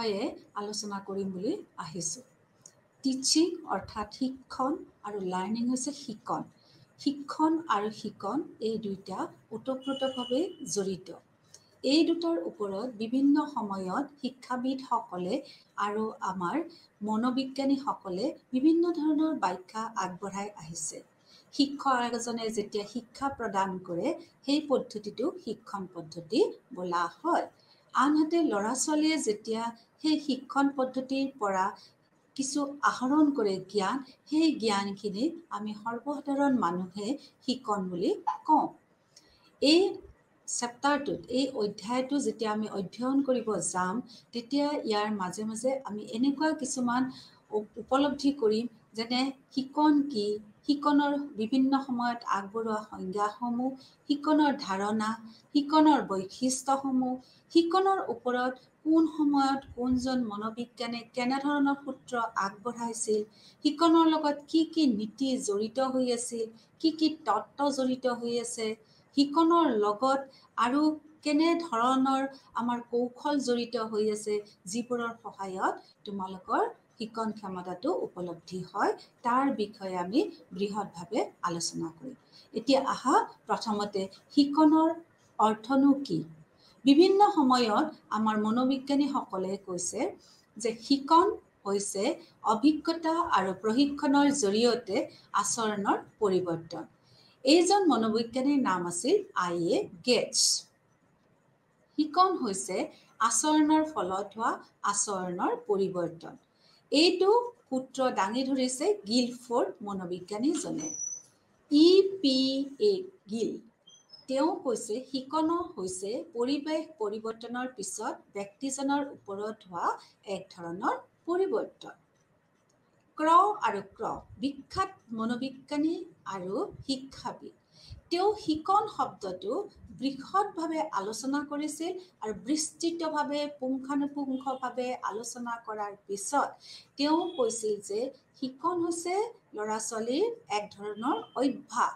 বিষয়ে আলোচনা কৰিম বুলি আহিছোঁ। টিচিং অৰ্থাৎ শিক্ষণ আৰু লাৰ্ণিং হৈছে শিকণ শিক্ষণ আৰু শিকণ এই দুইটা ওতঃপ্ৰোতভাৱে জড়িত। এই দুটাৰ ওপৰত বিভিন্ন সময়ত শিক্ষাবিদসকলে আৰু আমাৰ মনোবিজ্ঞানীসকলে বিভিন্ন ধৰণৰ ব্যাখ্যা আগবঢ়াই আহিছে। শিক্ষক এজনে যেতিয়া শিক্ষা প্ৰদান কৰে সেই পদ্ধতিটো শিক্ষণ পদ্ধতি বোলা হয়। আনহাতে ল'ৰা ছোৱালীয়ে যেতিয়া সেই শিক্ষণ পদ্ধতিৰ পৰা কিছু আহৰণ কৰে জ্ঞান সেই জ্ঞানখিনি আমি সৰ্বসাধাৰণ মানুহে শিকণ বুলি কওঁ। এই চেপ্টাৰটোত এই অধ্যায়টো যেতিয়া আমি অধ্যয়ন কৰিব যাম তেতিয়া ইয়াৰ মাজে মাজে আমি এনেকুৱা কিছুমান উপলব্ধি কৰিম যেনে শিকণ কি শিকণৰ বিভিন্ন সময়ত আগবঢ়োৱা সংজ্ঞাসমূহ শিকণৰ ধাৰণা শিকণৰ বৈশিষ্ট্যসমূহ শিকণৰ ওপৰত কোন সময়ত কোনজন মনোবিজ্ঞানে কেনেধৰণৰ সূত্ৰ আগবঢ়াইছিল শিকণৰ লগত কি কি নীতি জড়িত হৈ আছিল কি কি তত্ত্ব জড়িত হৈ আছে শিকণৰ লগত আৰু কেনেধৰণৰ আমাৰ কৌশল জড়িত হৈ আছে যিবোৰৰ সহায়ত তোমালোকৰ শিকণ ক্ষমতাটো উপলব্ধি হয় তাৰ বিষয়ে আমি বৃহৎভাৱে আলোচনা কৰিম। এতিয়া আহা প্ৰথমতে শিকণৰ অৰ্থনো কি? বিভিন্ন সময়ত আমাৰ মনোবিজ্ঞানীসকলে কৈছে যে শিকণ হৈছে অভিজ্ঞতা আৰু প্ৰশিক্ষণৰ জৰিয়তে আচৰণৰ পৰিৱৰ্তন। এইজন মনোবিজ্ঞানীৰ নাম আছিল আই এ গেটছ। শিকণ হৈছে আচৰণৰ ফলত হোৱা আচৰণৰ পৰিৱৰ্তন। এইটো সূত্ৰ দাঙি ধৰিছে গিলফৰ্ড মনোবিজ্ঞানীজনে। ই পি এ গিল তেওঁ কৈছে শিকণ হৈছে পৰিৱেশ পৰিৱৰ্তনৰ পিছত ব্যক্তিজনৰ ওপৰত হোৱা এক ধৰণৰ পৰিৱৰ্তন। ক্ৰ আৰু ক্ৰ বিখ্যাত মনোবিজ্ঞানী আৰু শিক্ষাবিদ। তেওঁ শিকণ শব্দটো বৃহৎভাৱে আলোচনা কৰিছিল আৰু বিস্তৃতভাৱে পুংখানুপুংখভাৱে আলোচনা কৰাৰ পিছত তেওঁ কৈছিল যে শিকণ হৈছে ল'ৰা ছোৱালীৰ এক ধৰণৰ অভ্যাস।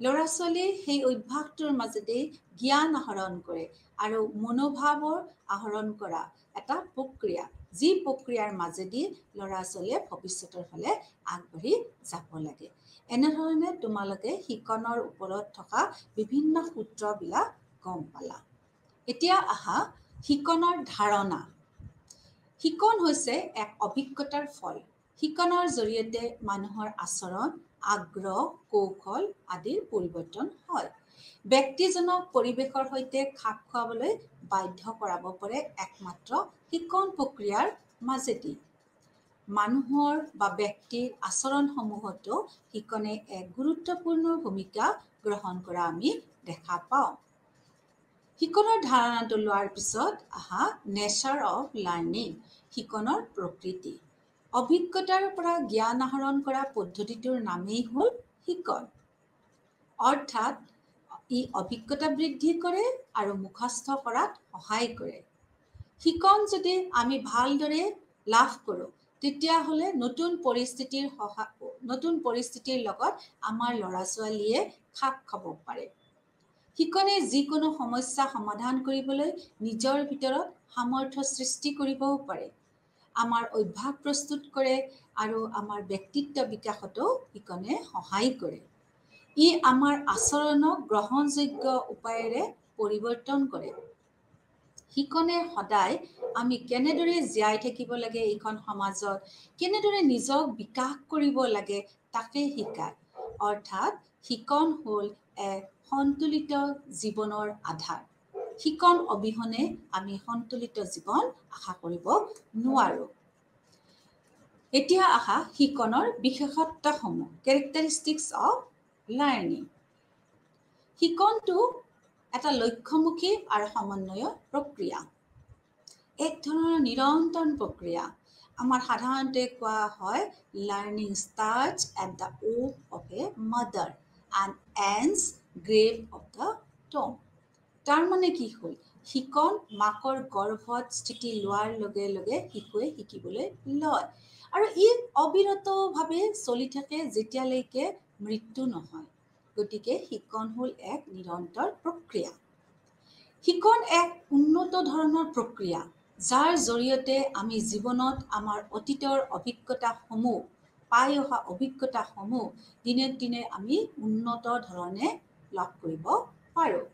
ল'ৰা ছোৱালীয়ে সেই অভ্যাসটোৰ মাজেদি জ্ঞান আহৰণ কৰে আৰু মনোভাৱৰ আহৰণ কৰা। এটা প্ৰক্ৰিয়া যি প্ৰক্ৰিয়াৰ মাজেদি ল'ৰা ছোৱালীয়ে ভৱিষ্যতৰ ফালে আগবাঢ়ি যাব লাগে। এনেধৰণে তোমালোকে শিকণৰ ওপৰত থকা বিভিন্ন সূত্ৰবিলাক গম পালা। এতিয়া আহা শিকণৰ ধাৰণা। শিকণ হৈছে এক অভিজ্ঞতাৰ ফল। শিকণৰ জৰিয়তে মানুহৰ আচৰণ আগ্ৰহ কৌশল আদিৰ পৰিৱৰ্তন হয়। ব্যক্তিজনক পৰিৱেশৰ সৈতে খাপ খুৱাবলৈ বাধ্য কৰাব পাৰে একমাত্ৰ শিকণ প্ৰক্ৰিয়াৰ মাজেদি। মানুহৰ বা ব্যক্তিৰ আচৰণসমূহতো শিকণে এক গুৰুত্বপূৰ্ণ ভূমিকা গ্ৰহণ কৰা আমি দেখা পাওঁ। শিকণৰ ধাৰণাটো লোৱাৰ পিছত আহা নেচাৰ অফ লাৰ্ণিং শিকণৰ প্ৰকৃতি। অভিজ্ঞতাৰ পৰা জ্ঞান আহৰণ কৰা পদ্ধতিটোৰ নামেই হ'ল শিকণ অৰ্থাৎ ই অভিজ্ঞতা বৃদ্ধি কৰে আৰু মুখস্থ কৰাত সহায় কৰে। শিকণ যদি আমি ভালদৰে লাভ কৰোঁ তেতিয়াহ'লে নতুন পৰিস্থিতিৰ সহায় নতুন পৰিস্থিতিৰ লগত আমাৰ ল'ৰা ছোৱালীয়ে খাপ খাব পাৰে। শিকণে যিকোনো সমস্যা সমাধান কৰিবলৈ নিজৰ ভিতৰত সামৰ্থ্য সৃষ্টি কৰিবও পাৰে। আমাৰ অভ্যাস প্ৰস্তুত কৰে আৰু আমাৰ ব্যক্তিত্ব বিকাশতো শিকণে সহায় কৰে। ই আমাৰ আচৰণক গ্ৰহণযোগ্য উপায়েৰে পৰিৱৰ্তন কৰে। শিকণে সদায় আমি কেনেদৰে জীয়াই থাকিব লাগে এইখন সমাজত কেনেদৰে নিজক বিকাশ কৰিব লাগে তাকে শিকায়। অৰ্থাৎ শিকণ হ'ল এক সন্তুলিত জীৱনৰ আধাৰ। শিকণ অবিহনে আমি সন্তুলিত জীৱন আশা কৰিব নোৱাৰোঁ। এতিয়া আহা শিকণৰ বিশেষত্বসমূহ কেৰেক্টাৰিষ্টিক্স অফ লাৰ্ণিং শিকণটো এটা লক্ষ্যমুখী আৰু সমন্বয় প্ৰক্ৰিয়া। এক ধৰণৰ নিৰন্তৰ প্ৰক্ৰিয়া। আমাৰ সাধাৰণতে কোৱা হয় learning start at the ৱোম of a mother and ends grave of the tomb তাৰমানে কি হ'ল? শিকণ মাকৰ গৰ্ভত স্থিতি লোৱাৰ লগে লগে শিশুৱে শিকিবলৈ লয়। আৰু ই অবিৰতভাৱে চলি থাকে যেতিয়ালৈকে মৃত্যু নহয় গতিকে শিকণ হ'ল এক নিৰন্তৰ প্ৰক্ৰিয়া। শিকণ এক উন্নত ধৰণৰ প্ৰক্ৰিয়া যাৰ জৰিয়তে আমি জীৱনত আমাৰ অতীতৰ অভিজ্ঞতাসমূহ পাই অহা অভিজ্ঞতাসমূহ দিনে দিনে আমি উন্নত ধৰণে লাভ কৰিব পাৰোঁ।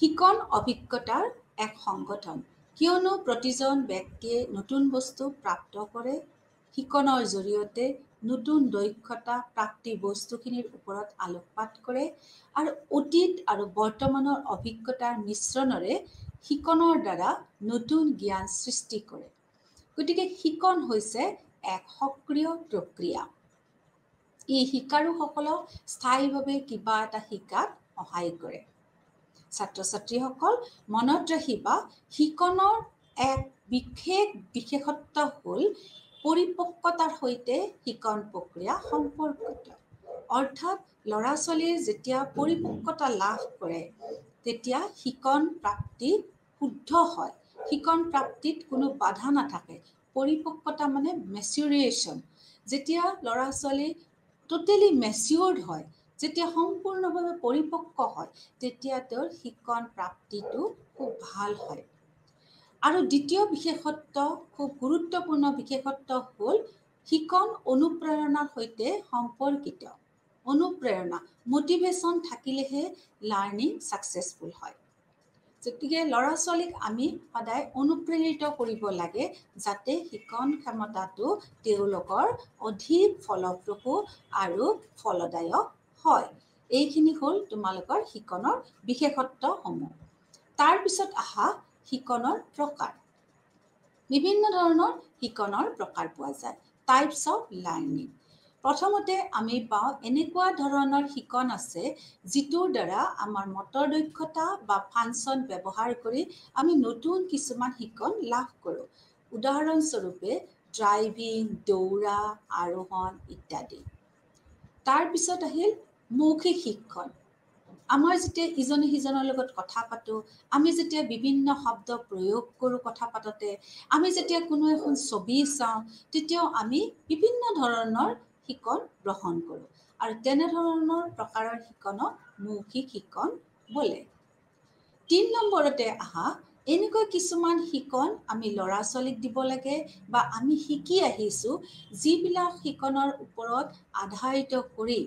শিকন অভিজ্ঞতাৰ এক সংগঠন কিয়নো প্ৰতিজন ব্যক্তিয়ে নতুন বস্তু প্ৰাপ্ত কৰে। শিকনৰ জৰিয়তে নতুন দক্ষতা প্ৰাপ্তি বস্তুখিনিৰ ওপৰত আলোকপাত কৰে আৰু অতীত আৰু বৰ্তমানৰ অভিজ্ঞতাৰ মিশ্ৰণেৰে শিকনৰ দ্বাৰা নতুন জ্ঞান সৃষ্টি কৰে। গতিকে শিকন হৈছে এক সক্ৰিয় প্ৰক্ৰিয়া। ই শিকাৰুসকলক স্থায়ীভাৱে কিবা এটা শিকাত সহায় কৰে। ছাত্ৰ ছাত্ৰীসকল মনত ৰাখিবা শিকনৰ এক বিশেষ বিশেষত্ব হ'ল পৰিপক্কতাৰ সৈতে শিকন প্ৰক্ৰিয়া সম্পৰ্কিত। অৰ্থাৎ ল'ৰা ছোৱালীয়ে যেতিয়া পৰিপক্কতা লাভ কৰে তেতিয়া শিকন প্ৰাপ্তি শুদ্ধ হয়। শিকন প্ৰাপ্তিত কোনো বাধা নাথাকে। পৰিপক্কতা মানে মেচিউৰেশ্যন যেতিয়া ল'ৰা ছোৱালী ট'টেলি মেচিয়ৰ্ড হয় যেতিয়া সম্পূৰ্ণভাৱে পৰিপক্ক হয় তেতিয়া তেওঁৰ শিকন প্ৰাপ্তিটো খুব ভাল হয়। আৰু দ্বিতীয় বিশেষত্ব খুব গুৰুত্বপূৰ্ণ বিশেষত্ব হ'ল শিকন অনুপ্ৰেৰণাৰ সৈতে সম্পৰ্কিত। অনুপ্ৰেৰণা মটিভেশ্যন থাকিলেহে লাৰ্ণিং ছাকচেছফুল হয়। গতিকে ল'ৰা ছোৱালীক আমি সদায় অনুপ্ৰেৰিত কৰিব লাগে যাতে শিকন ক্ষমতাটো তেওঁলোকৰ অধিক ফলপ্ৰসূ আৰু ফলদায়ক হয়। এইখিনি হ'ল তোমালোকৰ শিকনৰ বিশেষত্বসমূহ। তাৰপিছত আহা শিকনৰ প্ৰকাৰ। বিভিন্ন ধৰণৰ শিকনৰ প্ৰকাৰ পোৱা যায়। টাইপছ অফ লাৰ্ণিং প্ৰথমতে আমি পাওঁ এনেকুৱা ধৰণৰ শিকন আছে যিটোৰ দ্বাৰা আমাৰ মটৰ দক্ষতা বা ফাংচন ব্যৱহাৰ কৰি আমি নতুন কিছুমান শিকন লাভ কৰোঁ। উদাহৰণস্বৰূপে ড্ৰাইভিং দৌৰা আৰোহণ ইত্যাদি। তাৰপিছত আহিল মৌখিক শিক্ষণ আমাৰ যেতিয়া ইজনে সিজনৰ লগত কথা পাতোঁ আমি যেতিয়া বিভিন্ন শব্দ প্ৰয়োগ কৰোঁ কথা পাতোঁতে আমি যেতিয়া কোনো এখন ছবি চাওঁ তেতিয়াও আমি বিভিন্ন ধৰণৰ শিকন গ্ৰহণ কৰোঁ। আৰু তেনেধৰণৰ প্ৰকাৰৰ শিকনক মৌখিক শিকন বোলে। তিন নম্বৰতে আহা এনেকুৱা কিছুমান শিকন আমি ল'ৰা ছোৱালীক দিব লাগে বা আমি শিকি আহিছোঁ যিবিলাক শিকনৰ ওপৰত আধাৰিত কৰি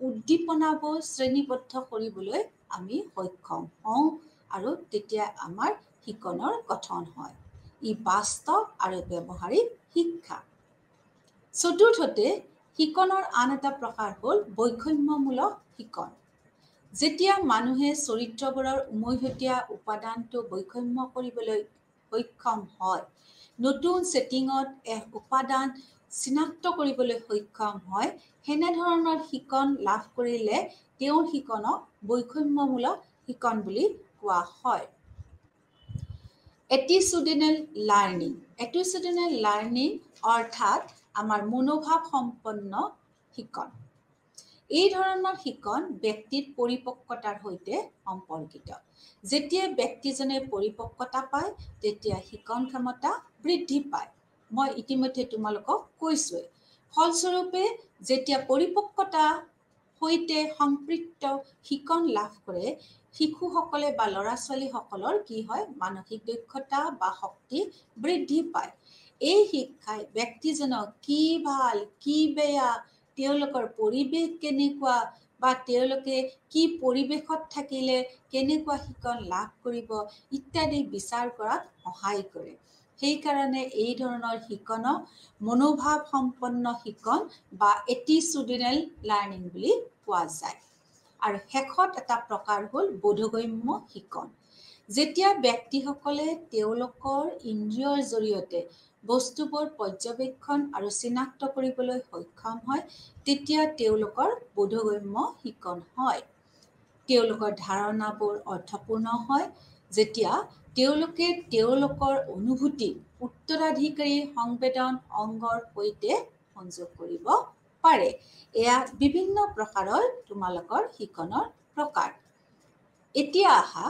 উদ্দীপনাবোৰ শ্ৰেণীবদ্ধ কৰিবলৈ আমি সক্ষম হওঁ আৰু তেতিয়া আমাৰ শিকনৰ গঠন হয়। ই বাস্তৱ আৰু ব্যৱহাৰিক শিক্ষা। চতুৰ্থতে শিকনৰ আন এটা প্ৰকাৰ হ'ল বৈষম্যমূলক শিকন। যেতিয়া মানুহে চৰিত্ৰবোৰৰ উমৈহতীয়া উপাদানটো বৈষম্য কৰিবলৈ সক্ষম হয় নতুন ছেটিঙত এক উপাদান চিনাক্ত কৰিবলৈ সক্ষম হয় সেনেধৰণৰ শিকন লাভ কৰিলে তেওঁৰ শিকনক বৈষম্যমূলক শিকন বুলি কোৱা হয়। এটিচুডিনেল লাৰ্ণিং এটিচুডিনেল লাৰ্ণিং অৰ্থাৎ আমাৰ মনোভাৱ সম্পন্ন শিকন। এই ধৰণৰ শিকন ব্যক্তিৰ পৰিপক্কতাৰ সৈতে সম্পৰ্কিত। যেতিয়া ব্যক্তিজনে পৰিপক্কতা পায় তেতিয়া শিকন ক্ষমতা বৃদ্ধি পায়। মই ইতিমধ্যে তোমালোকক কৈছোঁৱেই। ফলস্বৰূপে যেতিয়া পৰিপক্কতা সৈতে সম্পৃক্ত শিকন লাভ কৰে শিশুসকলে বা ল'ৰা ছোৱালীসকলৰ কি হয় মানসিক দক্ষতা বা শক্তি বৃদ্ধি পায়। এই শিক্ষাই ব্যক্তিজনক কি ভাল কি বেয়া তেওঁলোকৰ পৰিৱেশ কেনেকুৱা বা তেওঁলোকে কি পৰিৱেশত থাকিলে কেনেকুৱা শিকন লাভ কৰিব ইত্যাদি বিচাৰ কৰাত সহায় কৰে। সেইকাৰণে এই ধৰণৰ শিকনক মনোভাৱ সম্পন্ন শিকন বা এটিচুডিনেল লাৰ্ণিং বুলি কোৱা যায়। আৰু শেষত এটা প্ৰকাৰ হ'ল বোধগম্য শিকন। যেতিয়া ব্যক্তিসকলে তেওঁলোকৰ ইন্দ্ৰিয়ৰ জৰিয়তে বস্তুবোৰ পৰ্যবেক্ষণ আৰু চিনাক্ত কৰিবলৈ সক্ষম হয় তেতিয়া তেওঁলোকৰ বোধগম্য শিকন হয়। তেওঁলোকৰ ধাৰণাবোৰ অৰ্থপূৰ্ণ হয়। যেতিয়া তেওঁলোকে তেওঁলোকৰ অনুভূতি উত্তৰাধিকাৰী সংবেদন অংগৰ সৈতে সংযোগ কৰিব পাৰে। এয়া বিভিন্ন প্ৰকাৰৰ তোমালোকৰ শিকনৰ প্ৰকাৰ। এতিয়া আহা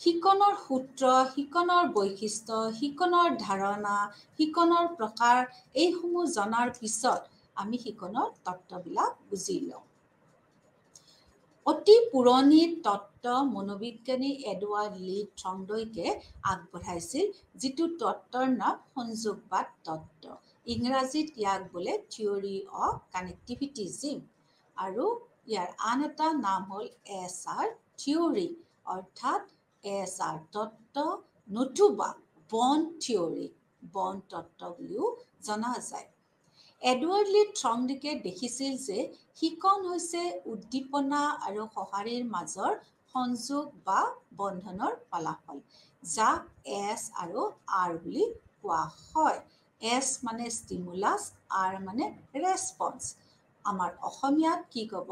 শিকনৰ সূত্ৰ শিকনৰ বৈশিষ্ট্য শিকনৰ ধাৰণা শিকনৰ প্ৰকাৰ এইসমূহ জনাৰ পিছত আমি শিকনৰ তত্ত্ববিলাক বুজি লওঁ। অতি পুৰণি তত্ত্ব মনোবিজ্ঞানী এডৱাৰ্ড লি থ্ৰংডইকে আগবঢ়াইছিল যিটো তত্ত্বৰ নাম সংযোগবাদ তত্ত্ব। ইংৰাজীত ইয়াক বোলে থিয়ৰী অফ কানেক্টিভিটিজিম আৰু ইয়াৰ আন এটা নাম হ'ল এছ আৰ থিয়ৰী অৰ্থাৎ এছ আৰ তত্ত্ব নতুবা বন থিয়ৰী। বন তত্ত্ব বুলিও জনা যায়। এডৱাৰ্ড লি থ্ৰংডিকে দেখিছিল যে শিকন হৈছে উদ্দীপনা আৰু সঁহাৰিৰ মাজৰ সংযোগ বা বন্ধনৰ ফলাফল যাক এছ আৰু আৰ বুলি কোৱা হয়। এছ মানে ষ্টিমুলাছ আৰ মানে ৰেচপন্স আমাৰ অসমীয়াত কি ক'ব?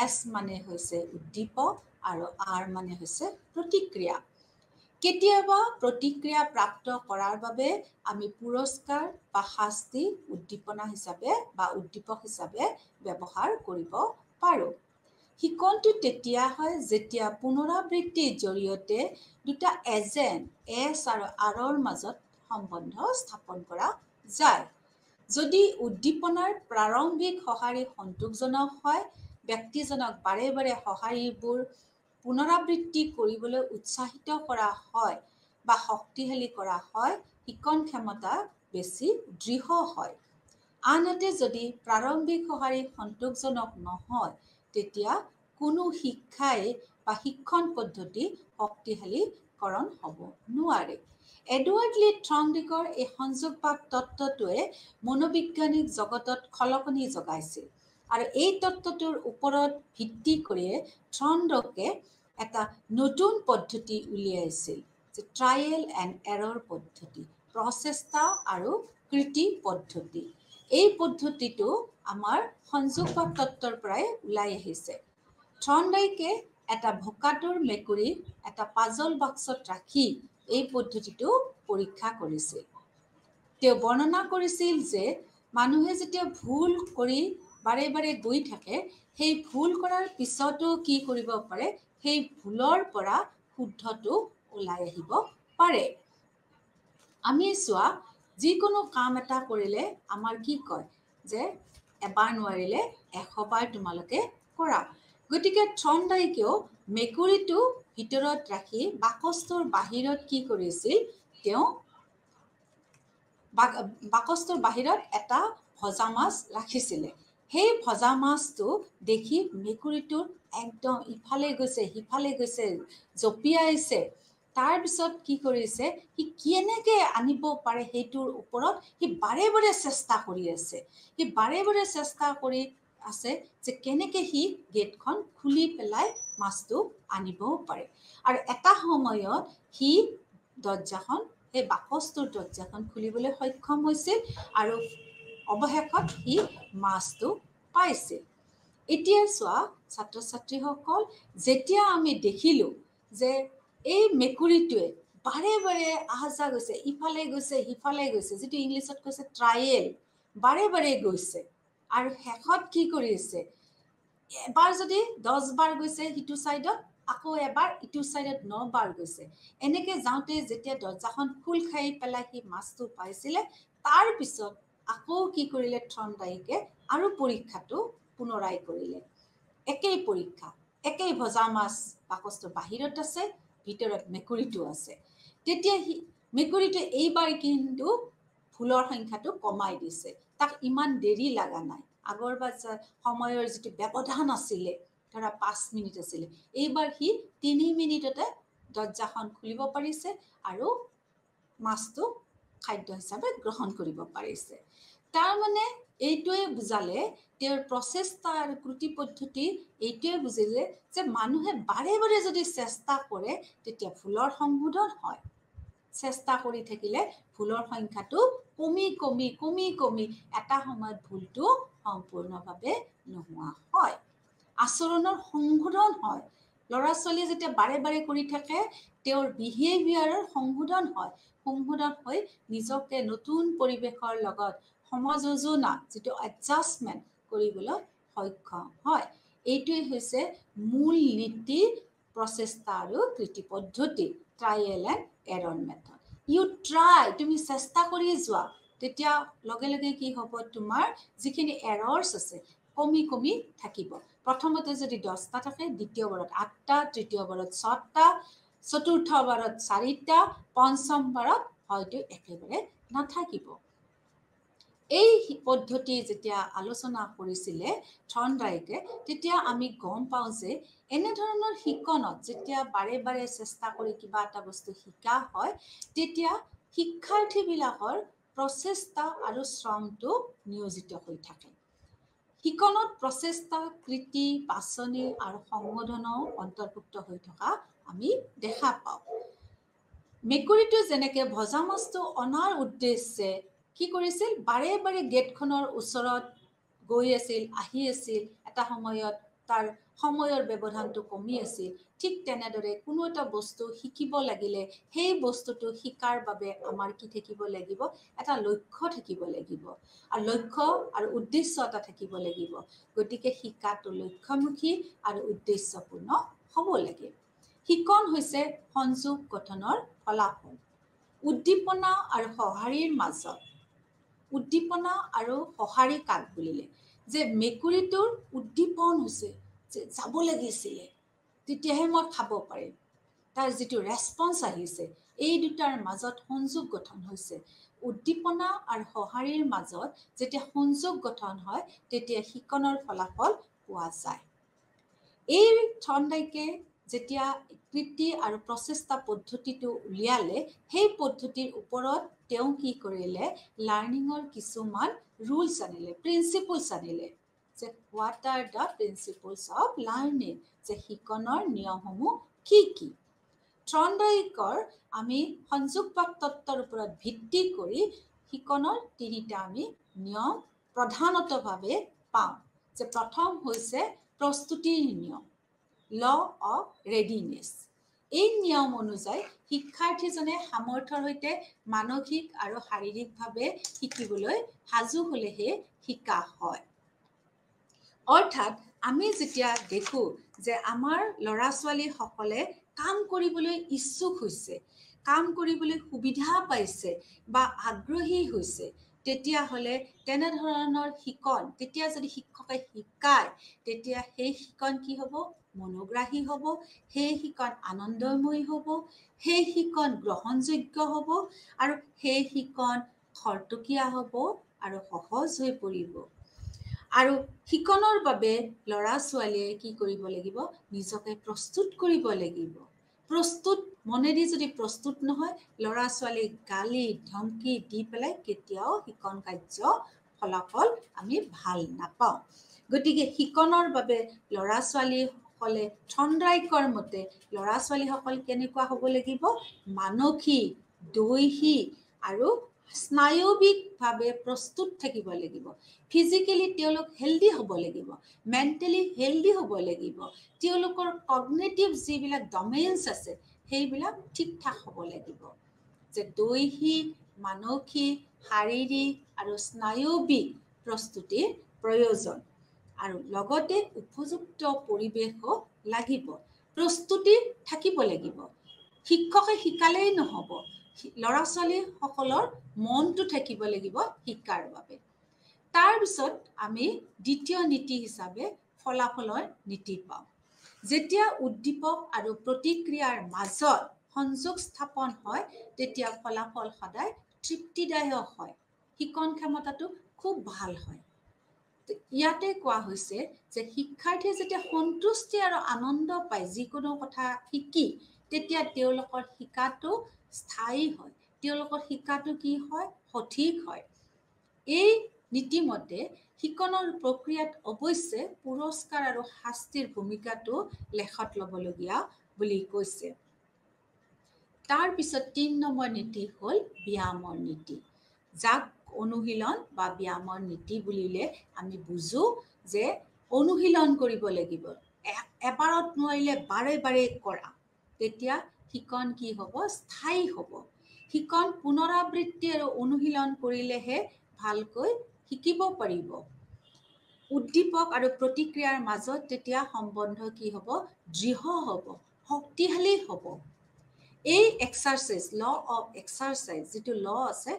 এছ মানে হৈছে উদ্দীপক আৰু আৰ মানে হৈছে প্ৰতিক্ৰিয়া। কেতিয়াবা প্ৰতিক্ৰিয়া প্ৰাপ্ত কৰাৰ বাবে আমি পুৰস্কাৰ বা শাস্তি উদ্দীপনা হিচাপে বা উদ্দীপক হিচাপে ব্যৱহাৰ কৰিব পাৰোঁ। শিকনটো তেতিয়া হয় যেতিয়া পুনৰাবৃত্তিৰ জৰিয়তে দুটা এজেণ্ট এছ আৰু আৰৰ মাজত সম্বন্ধ স্থাপন কৰা যায়। যদি উদ্দীপনাৰ প্ৰাৰম্ভিক সঁহাৰি সন্তোষজনক হয় ব্যক্তিজনক বাৰে বাৰে সঁহাৰিবোৰ পুনৰাবৃত্তি কৰিবলৈ উৎসাহিত কৰা হয় বা শক্তিশালী কৰা হয় শিকন ক্ষমতা বেছি দৃঢ় হয়। আনহাতে যদি প্ৰাৰম্ভিক সঁহাৰি সন্তোষজনক নহয় তেতিয়া কোনো শিক্ষাই বা শিক্ষণ পদ্ধতি শক্তিশালীকৰণ হ'ব নোৱাৰে। এডৱাৰ্ড লি থ্ৰংডিকৰ এই সংযোগবাদ তত্ত্বটোৱে মনোবিজ্ঞানিক জগতত খলকনি জগাইছিল। আৰু এই তত্ত্বটোৰ ওপৰত ভিত্তি কৰিয়ে থ্ৰণ্ডকে এটা নতুন পদ্ধতি উলিয়াইছিল যে ট্ৰায়েল এণ্ড এৰৰ পদ্ধতি প্ৰচেষ্টা আৰু কৃতি পদ্ধতি। এই পদ্ধতিটো আমাৰ সংযোগবাদ তত্ত্বৰ পৰাই ওলাই আহিছে। থ্ৰণ্ডাইকে এটা ভোকাটোৰ মেকুৰী এটা পাজল বাক্সত ৰাখি এই পদ্ধতিটো পৰীক্ষা কৰিছিল। তেওঁ বৰ্ণনা কৰিছিল যে মানুহে যেতিয়া ভুল কৰি বাৰে বাৰে গৈ থাকে সেই ভুল কৰাৰ পিছতো কি কৰিব পাৰে? সেই ভুলৰ পৰা শুদ্ধটো ওলাই আহিব পাৰে। আমি চোৱা যিকোনো কাম এটা কৰিলে আমাৰ কি কয়? যে এবাৰ নোৱাৰিলে এশবাৰ তোমালোকে কৰা। গতিকে থ্ৰণ্ডাইকেও মেকুৰীটো ভিতৰত ৰাখি বাকচটোৰ বাহিৰত কি কৰিছিল? তেওঁ বাকচটোৰ বাহিৰত এটা ভজা মাছ ৰাখিছিলে। সেই ভজা মাছটো দেখি মেকুৰীটোৰ একদম ইফালে গৈছে সিফালে গৈছে জঁপিয়াইছে তাৰপিছত কি কৰিছে সি কেনেকৈ আনিব পাৰে সেইটোৰ ওপৰত সি বাৰে বাৰে চেষ্টা কৰি আছে। সি বাৰে বাৰে চেষ্টা কৰি আছে যে কেনেকৈ সি গেটখন খুলি পেলাই মাছটো আনিবও পাৰে। আৰু এটা সময়ত সি দৰ্জাখন সেই বাকচটোৰ দৰ্জাখন খুলিবলৈ সক্ষম হৈছিল আৰু অৱশেষত সি মাছটো পাইছিল এতিয়া চোৱা ছাত্ৰ ছাত্ৰীসকল যেতিয়া আমি দেখিলোঁ যে এই মেকুৰীটোৱে বাৰে বাৰে আহা যোৱা গৈছে ইফালে গৈছে সিফালে গৈছে যিটো ইংলিছত কৈছে ট্ৰায়েল বাৰে বাৰে গৈছে। আৰু শেষত কি কৰিছে এবাৰ যদি দহবাৰ গৈছে সিটো ছাইডত আকৌ এবাৰ ইটো ছাইডত নবাৰ গৈছে। এনেকৈ যাওঁতে যেতিয়া দৰ্জাখন খোল খাই পেলাই সি মাছটো পাইছিলে তাৰপিছত আকৌ কি কৰিলে? থ্ৰণ্ডাইকে আৰু পৰীক্ষাটো পুনৰাই কৰিলে। একেই পৰীক্ষা একেই ভজা মাছ বাকচটো বাহিৰত আছে ভিতৰত মেকুৰীটো আছে। তেতিয়া সি মেকুৰীটোৱে এইবাৰ কিন্তু ভুলৰ সংখ্যাটো কমাই দিছে। তাক ইমান দেৰি লগা নাই। আগৰ বা সময়ৰ যিটো ব্যৱধান আছিলে ধৰা পাঁচ মিনিট আছিলে এইবাৰ সি তিনি মিনিটতে দৰ্জাখন খুলিব পাৰিছে আৰু মাছটো খাদ্য হিচাপে গ্ৰহণ কৰিব পাৰিছে। তাৰমানে এইটোৱে বুজালে তেওঁৰ প্ৰচেষ্টা আৰু কৃতি পদ্ধতি এইটোৱে বুজিলে যে মানুহে বাৰে বাৰে যদি চেষ্টা কৰে তেতিয়া ভুলৰ সংশোধন হয়। চেষ্টা কৰি থাকিলে ভুলৰ সংখ্যাটো কমি কমি কমি কমি এটা সময়ত ভুলটো সম্পূৰ্ণভাৱে নোহোৱা হয়। আচৰণৰ সংশোধন হয়। ল'ৰা ছোৱালীয়ে যেতিয়া বাৰে বাৰে কৰি থাকে তেওঁৰ বিহেভিয়াৰৰ সংশোধন হয়। সংশোধন হৈ নিজকে নতুন পৰিৱেশৰ লগত সমযোজনা যিটো এডজাষ্টমেণ্ট কৰিবলৈ সক্ষম হয়। এইটোৱে হৈছে মূল নীতি প্ৰচেষ্টা আৰু কৃতি পদ্ধতি trial and error method you try তুমি চেষ্টা কৰি যোৱা তেতিয়া লগে লগে কি হ'ব তোমাৰ যিখিনি এৰৰ্ছ আছে কমি কমি থাকিব। প্ৰথমতে যদি দহটা থাকে দ্বিতীয় বাৰত আঠটা তৃতীয় বাৰত ছটা চতুৰ্থ বাৰত চাৰিটা পঞ্চম বাৰত হয়তো একেবাৰে নাথাকিব। এই পদ্ধতি যেতিয়া আলোচনা কৰিছিলে থণ্ডাইকে তেতিয়া আমি গম পাওঁ যে এনেধৰণৰ শিকনত যেতিয়া বাৰে বাৰে চেষ্টা কৰি কিবা এটা বস্তু শিকা হয় তেতিয়া শিক্ষাৰ্থীবিলাকৰ প্ৰচেষ্টা আৰু শ্ৰমটো নিয়োজিত হৈ থাকে। শিকনত প্ৰচেষ্টা কৃতি পাচনি আৰু সংশোধনো অন্তৰ্ভুক্ত হৈ থকা আমি দেখা পাওঁ। মেকুৰীটো যেনেকে ভজা মাছটো অনাৰ উদ্দেশ্যে কি কৰিছিল? বাৰে বাৰে গেটখনৰ ওচৰত গৈ আছিল আহি আছিল এটা সময়ত তাৰ সময়ৰ ব্যৱধানটো কমি আছিল। ঠিক তেনেদৰে কোনো এটা বস্তু শিকিব লাগিলে সেই বস্তুটো শিকাৰ বাবে আমাৰ কি থাকিব লাগিব? এটা লক্ষ্য থাকিব লাগিব। আৰু লক্ষ্য আৰু উদ্দেশ্য এটা থাকিব লাগিব। গতিকে শিকাটো লক্ষ্যমুখী আৰু উদ্দেশ্যপূৰ্ণ হ'ব লাগে। শিকন হৈছে সংযোগ গঠনৰ ফলাফল। উদ্দীপনা আৰু সঁহাৰিৰ মাজত। উদ্দীপনা আৰু সঁহাৰি কাক বুলিলে? যে মেকুৰীটোৰ উদ্দীপন হৈছে যে যাব লাগিছিলে তেতিয়াহে মই খাব পাৰিম। তাৰ যিটো ৰেচপন্স আহিছে এই দুটাৰ মাজত সংযোগ গঠন হৈছে। উদ্দীপনা আৰু সঁহাৰিৰ মাজত যেতিয়া সংযোগ গঠন হয় তেতিয়া শিকনৰ ফলাফল পোৱা যায়। এই থণ্ডাইকে যেতিয়া কৃতি আৰু প্ৰচেষ্টা পদ্ধতিটো উলিয়ালে সেই পদ্ধতিৰ ওপৰত তেওঁ কি কৰিলে লাৰ্ণিঙৰ কিছুমান ৰুলছ আনিলে প্ৰিন্সিপলছ আনিলে যে what are the principles of learning যে শিকনৰ নিয়মসমূহ কি কি। থ্ৰণ্ডাইকৰ আমি সংযোগবাদ তত্ত্বৰ ওপৰত ভিত্তি কৰি শিকনৰ তিনিটা আমি নিয়ম প্ৰধানতভাৱে পাওঁ যে প্ৰথম হৈছে প্ৰস্তুতিৰ নিয়ম। ল অফ ৰেডিনেছ এই নিয়ম অনুযায়ী শিক্ষাৰ্থীজনে সামৰ্থ্যৰ সৈতে মানসিক আৰু শাৰীৰিকভাৱে শিকিবলৈ সাজু হ'লেহে শিকা হয়। অৰ্থাৎ আমি যেতিয়া দেখোঁ যে আমাৰ ল'ৰা ছোৱালীসকলে কাম কৰিবলৈ ইচ্ছুক হৈছে কাম কৰিবলৈ সুবিধা পাইছে বা আগ্ৰহী হৈছে তেতিয়াহ'লে তেনেধৰণৰ শিকন তেতিয়া যদি শিক্ষকে শিকায় তেতিয়া সেই শিকন কি হ'ব? মনোগ্ৰাহী হ'ব সেই শিকন আনন্দময়ী হ'ব সেই শিকন গ্ৰহণযোগ্য হ'ব আৰু সেই শিকন খৰতকীয়া হ'ব আৰু সহজ হৈ পৰিব। আৰু শিকনৰ বাবে ল'ৰা ছোৱালীয়ে কি কৰিব লাগিব? নিজকে প্ৰস্তুত কৰিব লাগিব। প্ৰস্তুত মনেদি যদি প্ৰস্তুত নহয় ল'ৰা ছোৱালীক গালি ধমকি দি পেলাই কেতিয়াও শিকন কাৰ্য ফলাফল আমি ভাল নাপাওঁ। গতিকে শিকনৰ বাবে ল'ৰা ছোৱালীসকলে থণ্ডাইকৰ মতে ল'ৰা ছোৱালীসকল কেনেকুৱা হ'ব লাগিব? মানসিক দৈহিক আৰু স্নায়ৱিকভাৱে প্ৰস্তুত থাকিব লাগিব। ফিজিকেলি তেওঁলোক হেল্ডি হ'ব লাগিব। মেণ্টেলি হেল্ডি হ'ব লাগিব। তেওঁলোকৰ কগনেটিভ যিবিলাক ডমেইনছ আছে সেইবিলাক ঠিক ঠাক হ'ব লাগিব। যে দৈহিক মানসিক শাৰীৰিক আৰু স্নায়ৱিক প্ৰস্তুতিৰ প্ৰয়োজন। আৰু লগতে উপযুক্ত পৰিৱেশো লাগিব প্ৰস্তুতি থাকিব লাগিব। শিক্ষকে শিকালেই নহ'ব। ল'ৰা ছোৱালীসকলৰ মনটো থাকিব লাগিব শিকাৰ বাবে। তাৰপিছত আমি দ্বিতীয় নীতি হিচাপে ফলাফলৰ নীতি পাওঁ। যেতিয়া উদ্দীপক আৰু প্ৰতিক্ৰিয়াৰ মাজত সংযোগ স্থাপন হয় তেতিয়া ফলাফল সদায় তৃপ্তিদায়ক হয়। শিকন ক্ষমতাটো খুব ভাল হয়। ইয়াতে কোৱা হৈছে যে শিক্ষাৰ্থীয়ে যেতিয়া সন্তুষ্টি আৰু আনন্দ পায় যিকোনো কথা শিকি তেতিয়া তেওঁলোকৰ শিকাটো স্থায়ী হয়। তেওঁলোকৰ শিকাটো কি হয়? সঠিক হয়। এই নীতিমতে শিকনৰ প্ৰক্ৰিয়াত অৱশ্যে পুৰস্কাৰ আৰু শাস্তিৰ ভূমিকাটো লেখত ল'বলগীয়া বুলি কৈছে। তাৰপিছত তিনি নম্বৰ নীতি হ'ল ব্যায়ামৰ নীতি। যাক অনুশীলন বা ব্যায়ামৰ নীতি বুলিলে আমি বুজো যে অনুশীলন কৰিব লাগিব। এবাৰত নোৱাৰিলে বাৰে বাৰে কৰা। তেতিয়া শিকন কি হ'ব? স্থায়ী হ'ব। শিকন পুনৰাবৃত্তি আৰু অনুশীলন কৰিলেহে ভালকৈ শিকিব পাৰিব। উদ্দীপক আৰু প্ৰতিক্ৰিয়াৰ মাজত তেতিয়া সম্বন্ধ কি হ'ব? দৃঢ় হ'ব। শক্তিশালী হ'ব। এই এক্সাৰচাইজ ল অফ এক্সাৰচাইজ যিটো ল আছে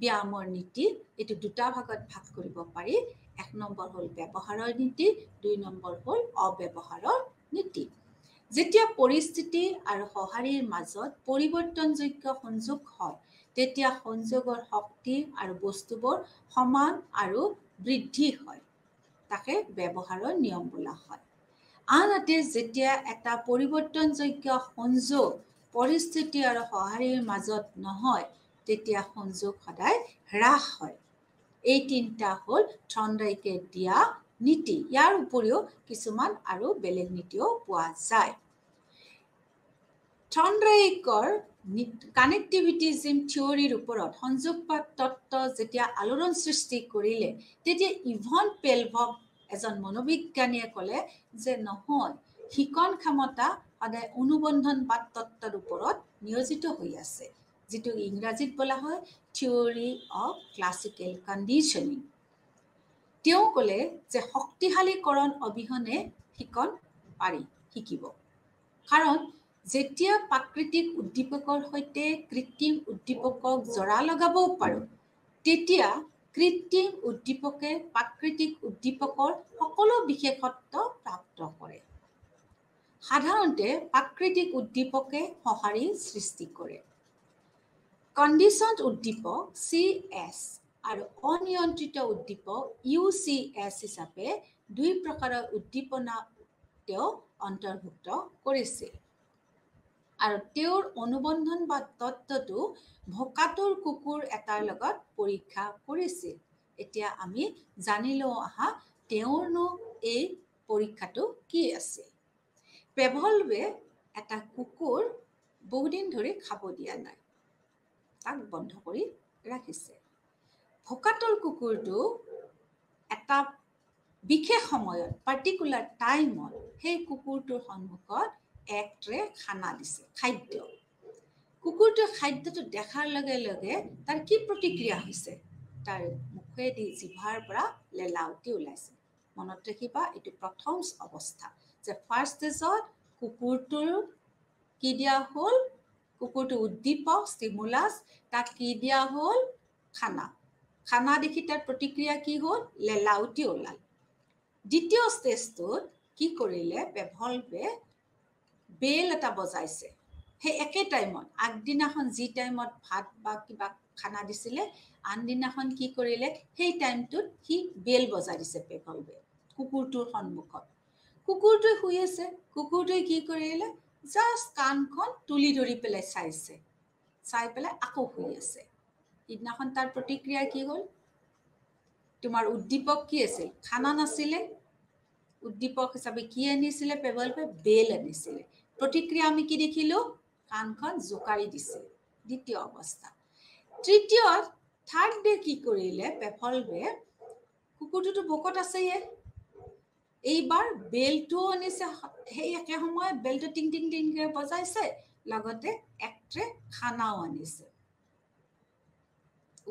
ব্যায়ামৰ নীতি এইটো দুটা ভাগত ভাগ কৰিব পাৰি। এক নম্বৰ হ'ল ব্যৱহাৰৰ নীতি দুই নম্বৰ হ'ল অব্যৱহাৰৰ নীতি। যেতিয়া পৰিস্থিতি আৰু সঁহাৰিৰ মাজত পৰিৱৰ্তনযোগ্য সংযোগ হয় তেতিয়া সংযোগৰ শক্তি আৰু বস্তুবোৰ সমান আৰু বৃদ্ধি হয়। তাকে ব্যৱহাৰৰ নিয়ম বোলা হয়। আনহাতে যেতিয়া এটা পৰিৱৰ্তনযোগ্য সংযোগ পৰিস্থিতি আৰু সঁহাৰিৰ মাজত নহয় তেতিয়া সংযোগ সদায় হ্ৰাস হয়। এই তিনিটা হ'ল থণ্ডাইকে দিয়া নীতি। ইয়াৰ উপৰিও কিছুমান আৰু বেলেগ নীতিও পোৱা যায়। থণ্ড্ৰাইকৰ কানেক্টিভিটিজিম থিয়ৰীৰ ওপৰত সংযোগবাদ তত্ত্ব যেতিয়া আলোড়ন সৃষ্টি কৰিলে তেতিয়া ইভন পেলভক এজন মনোবিজ্ঞানীয়ে ক'লে যে নহয় শিকন ক্ষমতা সদায় অনুবন্ধনবাদ তত্ত্বৰ ওপৰত নিয়োজিত হৈ আছে। যিটো ইংৰাজীত বোলা হয় থিয়ৰী অফ ক্লাছিকেল কণ্ডিশ্যনিং তেওঁ ক'লে যে শক্তিশালীকৰণ অবিহনে শিকন পাৰি শিকিব। কাৰণ যেতিয়া প্ৰাকৃতিক উদ্দীপকৰ সৈতে কৃত্ৰিম উদ্দীপকক জৰা লগাবও পাৰোঁ তেতিয়া কৃত্ৰিম উদ্দীপকে প্ৰাকৃতিক উদ্দীপকৰ সকলো বিশেষত্ব প্ৰাপ্ত কৰে। সাধাৰণতে প্ৰাকৃতিক উদ্দীপকে সঁহাৰি সৃষ্টি কৰে। কণ্ডিশ্যন উদ্দীপক চি এছ আৰু অনিয়ন্ত্ৰিত উদ্দীপক ইউ চি এছ হিচাপে দুই প্ৰকাৰৰ উদ্দীপনা তেওঁ অন্তৰ্ভুক্ত কৰিছিল। আৰু তেওঁৰ অনুবন্ধন বা তত্ত্বটো ভকাটোৰ কুকুৰ এটাৰ লগত পৰীক্ষা কৰিছিল। এতিয়া আমি জানি লওঁ আহা তেওঁৰনো এই পৰীক্ষাটো কি আছিল। পেভলৱে এটা কুকুৰ বহুদিন ধৰি খাব দিয়া নাই। তাক বন্ধ কৰি ৰাখিছে। ভকাটোৰ কুকুৰটো এটা বিশেষ সময়ত পাৰ্টিকুলাৰ টাইমত সেই কুকুৰটোৰ সন্মুখত এক ট্ৰে খানা দিছে খাদ্য। কুকুৰটোৱে খাদ্যটো দেখাৰ লগে লগে তাৰ কি প্ৰতিক্ৰিয়া হৈছে? তাৰ মুখেদি জিভাৰ পৰা লেলাউটি ওলাইছে। মনত ৰাখিবা এইটো প্ৰথম অৱস্থা যে ফাৰ্ষ্ট ষ্টেজত কুকুৰটোৰ কি দিয়া হ'ল? কুকুৰটো উদ্দীপক ষ্টিমুলাছ তাক কি দিয়া হ'ল? খানা। খানা দেখি তাৰ প্ৰতিক্ৰিয়া কি হ'ল? লেলাউটি ওলাল। দ্বিতীয় ষ্টেজটোত কি কৰিলে? পেভলভে বেল এটা বজাইছে। সেই একে টাইমত আগদিনাখন যি টাইমত ভাত বা কিবা খানা দিছিলে আনদিনাখন কি কৰিলে? সেই টাইমটোত সি বেল বজাই দিছে পেভলভে কুকুৰটোৰ সন্মুখত। কুকুৰটোৱে শুই আছে। কুকুৰটোৱে কি কৰিলে? জাষ্ট কাণখন তুলি ধৰি পেলাই চাইছে। চাই পেলাই আকৌ শুই আছে। সিদিনাখন তাৰ প্ৰতিক্ৰিয়া কি হ'ল? তোমাৰ উদ্দীপক কি আছিল? খানা নাছিলে। উদ্দীপক হিচাপে কি আনিছিলে পেভলভে বেল আনিছিলে। প্ৰতিক্ৰিয়া আমি কি দেখিলো? কাণখন জোকাৰি দিছে। দ্বিতীয় অৱস্থা। তৃতীয় থাৰ্ড ডে কি কৰিলে? পেফলভে কুকুৰটোতো ভোকত আছেয়ে। এইবাৰ বেলটোও আনিছে সেই একে সময়ত বেলটো টিং টিং টিংকে বজাইছে লগতে এক ট্ৰে খানাও আনিছে।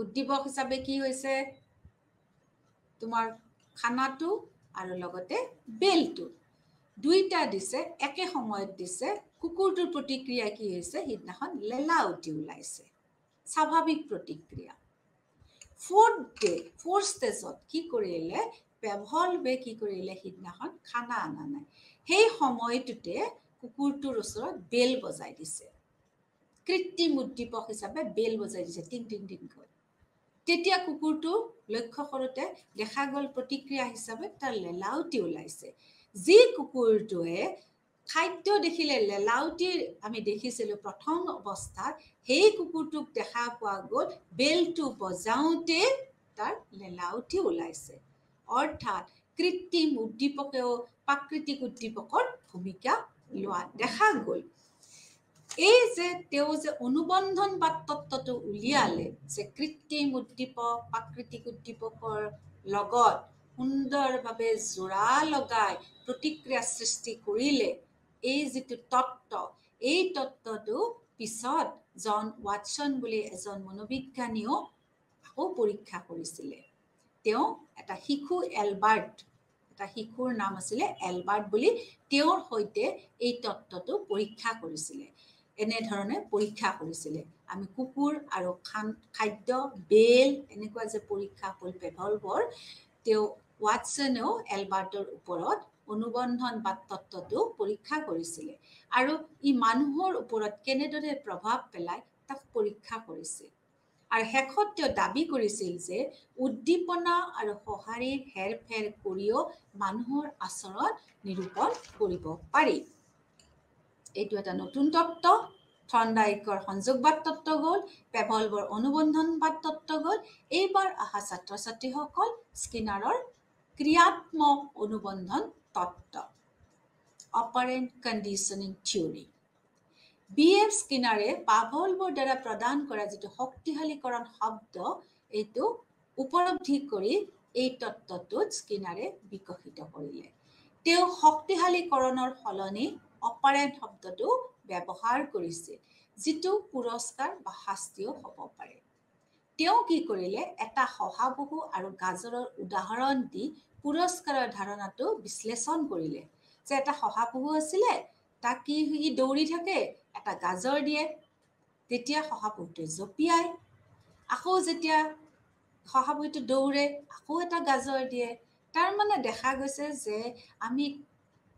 উদ্দীপক হিচাপে কি হৈছে? তোমাৰ খানাটো আৰু লগতে বেলটো। দুইটা দিছে একে সময়ত দিছে। কুকুৰটোৰ প্ৰতিক্ৰিয়া কি হৈছে? সিদিনাখন লেলা উঠি ওলাইছে। স্বাভাৱিক প্ৰতিক্ৰিয়া। ফ'ৰ্থ ডে ফ'ৰ্থ ষ্টেজত কি কৰিলে? পেভলভে কি কৰিলে সিদিনাখন? খানা অনা নাই। সেই সময়টোতে কুকুৰটোৰ ওচৰত বেল বজাই দিছে। কৃত্ৰিম উদ্দীপক হিচাপে বেল বজাই দিছে টিং টিং টিংকৈ তেতিয়া কুকুৰটো লক্ষ্য কৰোঁতে দেখা গ'ল প্ৰতিক্ৰিয়া হিচাপে তাৰ লেলাউটি ওলাইছে। যি কুকুৰটোৱে খাদ্য দেখিলে লেলাউটিৰ আমি দেখিছিলোঁ প্ৰথম অৱস্থাত সেই কুকুৰটোক দেখা পোৱা গ'ল বেলটো বজাওঁতে তাৰ লেলাউটি ওলাইছে। অৰ্থাৎ কৃত্ৰিম উদ্দীপকেও প্ৰাকৃতিক উদ্দীপকৰ ভূমিকা লোৱা দেখা গ'ল। এই যে তেওঁ যে অনুবন্ধন বাদ তত্ত্বটো উলিয়ালে যে কৃত্ৰিম উদ্দীপক প্ৰাকৃতিক উদ্দীপকৰ লগত সুন্দৰভাৱে যোৰা লগাই প্ৰতিক্ৰিয়া সৃষ্টি কৰিলে এই যিটো তত্ত্ব এই তত্ত্বটো পিছত জন ৱাটছন বুলি এজন মনোবিজ্ঞানীয়েও আকৌ পৰীক্ষা কৰিছিলে। তেওঁ এটা শিশু এলবাৰ্ট এটা শিশুৰ নাম আছিলে এলবাৰ্ট বুলি তেওঁৰ সৈতে এই তত্ত্বটো পৰীক্ষা কৰিছিলে। এনেধৰণে পৰীক্ষা কৰিছিলে। আমি কুকুৰ আৰু খান খাদ্য বেল এনেকুৱা যে পৰীক্ষা হ'ল পেভলভৰ তেওঁ ৱাটছনেও এলবাৰ্টৰ ওপৰত অনুবন্ধন বা তত্ত্বটো পৰীক্ষা কৰিছিলে। আৰু ই মানুহৰ ওপৰত কেনেদৰে প্ৰভাৱ পেলায় তাক পৰীক্ষা কৰিছিল আৰু শেষত তেওঁ দাবী কৰিছিল যে উদ্দীপনা আৰু সঁহাৰিৰ হেৰফেৰ কৰিও মানুহৰ আচৰণ নিৰূপণ কৰিব পাৰি। এইটো এটা নতুন তত্ত্ব। থৰ্ণডাইকৰ সংযোগবাদ তত্ত্ব গ'ল পেভলবৰ অনুবন্ধনবাদ তত্ত্ব গ'ল। এইবাৰ অহা ছাত্ৰ ছাত্ৰীসকল স্কিনাৰৰ ক্ৰিয়াত্মক অনুবন্ধন তত্ত্ব। Operant conditioning theory. B F স্কিনাৰে পাভলবৰ দ্বাৰা প্ৰদান কৰা যিটো শক্তিশালীকৰণ শব্দ এইটো উপলব্ধি কৰি এই তত্ত্বটোত স্কিনাৰে বিকশিত কৰিলে। তেওঁ শক্তিশালীকৰণৰ সলনি অপাৰেণ্ট শব্দটো ব্যৱহাৰ কৰিছিল যিটো পুৰস্কাৰ বা শাস্তিও হ'ব পাৰে। তেওঁ কি কৰিলে এটা শহাপহু আৰু গাজৰৰ উদাহৰণ দি পুৰস্কাৰৰ ধাৰণাটো বিশ্লেষণ কৰিলে যে এটা শহাপহু আছিলে তাক কি সি দৌৰি থাকে এটা গাজৰ দিয়ে তেতিয়া শহাপহুটোৱে জঁপিয়ায় আকৌ যেতিয়া শহাপহুটো দৌৰে আকৌ এটা গাজৰ দিয়ে। তাৰমানে দেখা গৈছে যে আমি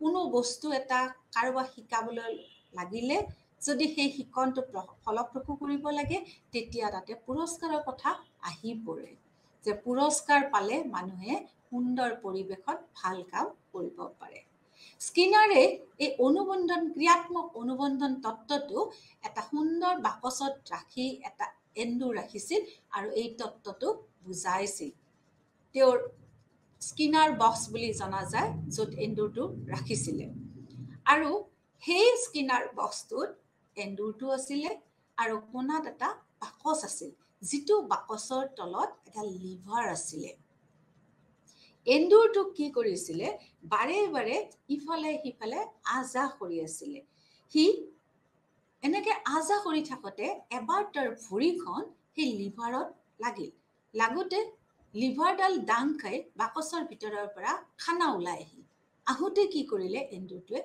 কোনো বস্তু এটা কাৰোবাক শিকাবলৈ লাগিলে যদি সেই শিকনটো ফলপ্ৰসূ কৰিব লাগে তেতিয়া তাতে পুৰস্কাৰৰ কথা আহি পৰে যে পুৰস্কাৰ পালে মানুহে সুন্দৰ পৰিৱেশত ভাল কাম কৰিব পাৰে। স্কিনাৰে এই অনুবন্ধন ক্ৰিয়াত্মক অনুবন্ধন তত্ত্বটো এটা সুন্দৰ বাকচত ৰাখি এটা এন্দুৰ ৰাখিছিল আৰু এই তত্ত্বটো বুজাইছিল। তেওঁৰ স্কিনাৰ বক্স বুলি জনা যায় য'ত এন্দুৰটো ৰাখিছিলে। আৰু সেই স্কিনাৰ বক্সটোত এন্দুৰটো আছিলে আৰু কোণাত এটা বাকচ আছিল যিটো বাকচৰ তলত এটা লিভাৰ আছিলে। এন্দুৰটোক কি কৰিছিলে? বাৰে বাৰে ইফালে সিফালে আজা কৰি আছিলে। সি এনেকে আজা কৰি থাকোঁতে এবাৰ তাৰ ভৰিখন সেই লিভাৰত লাগিল। লাগোতে লিভাৰডাল দাং খাই বাকচৰ ভিতৰৰ পৰা খানা ওলাই আহিল। আহোঁতে কি কৰিলে এন্দুৰটোৱে?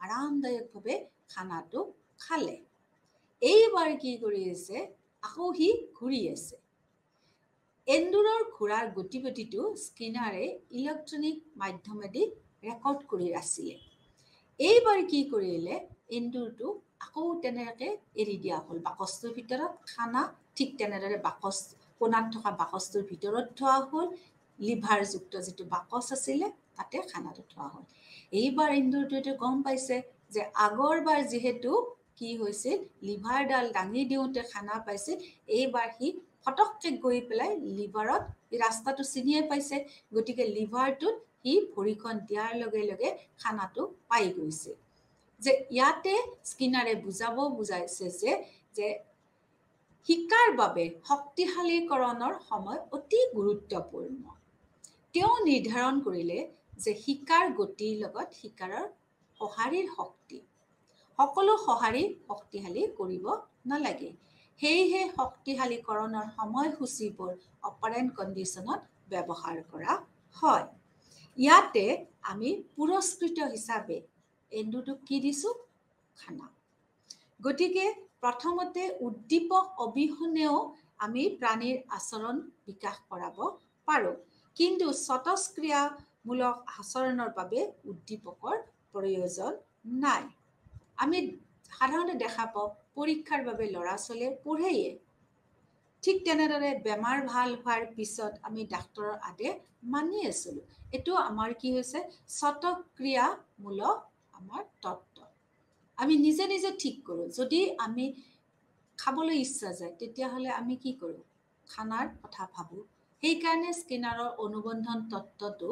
আৰামদায়কভাৱে খানাটো খালে। এইবাৰ কি কৰি আছে? আকৌ সি ঘূৰি আছে। এন্দুৰৰ ঘোঁৰাৰ গতিবিধিটো স্কিনাৰে ইলেক্ট্ৰনিক মাধ্যমেদি ৰেকৰ্ড কৰি আছিলে এইবাৰ কি কৰিলে এন্দুৰটো আকৌ তেনেকৈ এৰি দিয়া হ'ল। বাকচটোৰ ভিতৰত খানা ঠিক তেনেদৰে বাকচ কোণাত থকা বাকচটোৰ ভিতৰত থোৱা হ'ল। লিভাৰযুক্ত যিটো বাকচ আছিলে তাতে খানাটো থোৱা হ'ল। এইবাৰ এন্দুৰটোৱে গম পাইছে যে আগৰবাৰ যিহেতু কি হৈছিল লিভাৰডাল দাঙি দিওঁতে খানা পাইছিল এইবাৰ সি ফটককৈ গৈ পেলাই লিভাৰত ৰাস্তাটো চিনিয়ে পাইছে। গতিকে লিভাৰটোত সি ভৰিখন দিয়াৰ লগে লগে খানাটো পাই গৈছে। যে ইয়াতে স্কিনাৰে বুজাব বুজাইছে যে যে শিকাৰ বাবে শক্তিশালীকৰণৰ সময় অতি গুৰুত্বপূৰ্ণ। তেওঁ নিৰ্ধাৰণ কৰিলে যে শিকাৰ গতিৰ লগত শিকাৰৰ সঁহাৰিৰ শক্তি। সকলো সঁহাৰি শক্তিশালী কৰিব নালাগে। সেয়েহে শক্তিশালীকৰণৰ সময়সূচীবোৰ অপাৰেণ্ট কণ্ডিশ্যনত ব্যৱহাৰ কৰা হয়। ইয়াতে আমি পুৰস্কৃত হিচাপে এন্দুটোক কি দিছোঁ? খানা। গতিকে প্ৰথমতে উদ্দীপক অবিহনেও আমি প্ৰাণীৰ আচৰণ বিকাশ কৰাব পাৰোঁ। কিন্তু স্বতঃক্ৰিয়ামূলক আচৰণৰ বাবে উদ্দীপকৰ প্ৰয়োজন নাই। আমি সাধাৰণতে দেখা পাওঁ পৰীক্ষাৰ বাবে ল'ৰা ছোৱালীয়ে পঢ়েয়ে ঠিক তেনেদৰে বেমাৰ ভাল হোৱাৰ পিছত আমি ডাক্তৰৰ আদেশ মানি আছিলোঁ। এইটো আমাৰ কি হৈছে? স্বতঃক্ৰিয়ামূলক আমাৰ তত্ত্ব। আমি নিজে নিজে ঠিক কৰোঁ। যদি আমি খাবলৈ ইচ্ছা যায় তেতিয়াহ'লে আমি কি কৰোঁ? খানাৰ কথা ভাবোঁ। সেইকাৰণে স্কিনাৰৰ অনুবন্ধন তত্ত্বটো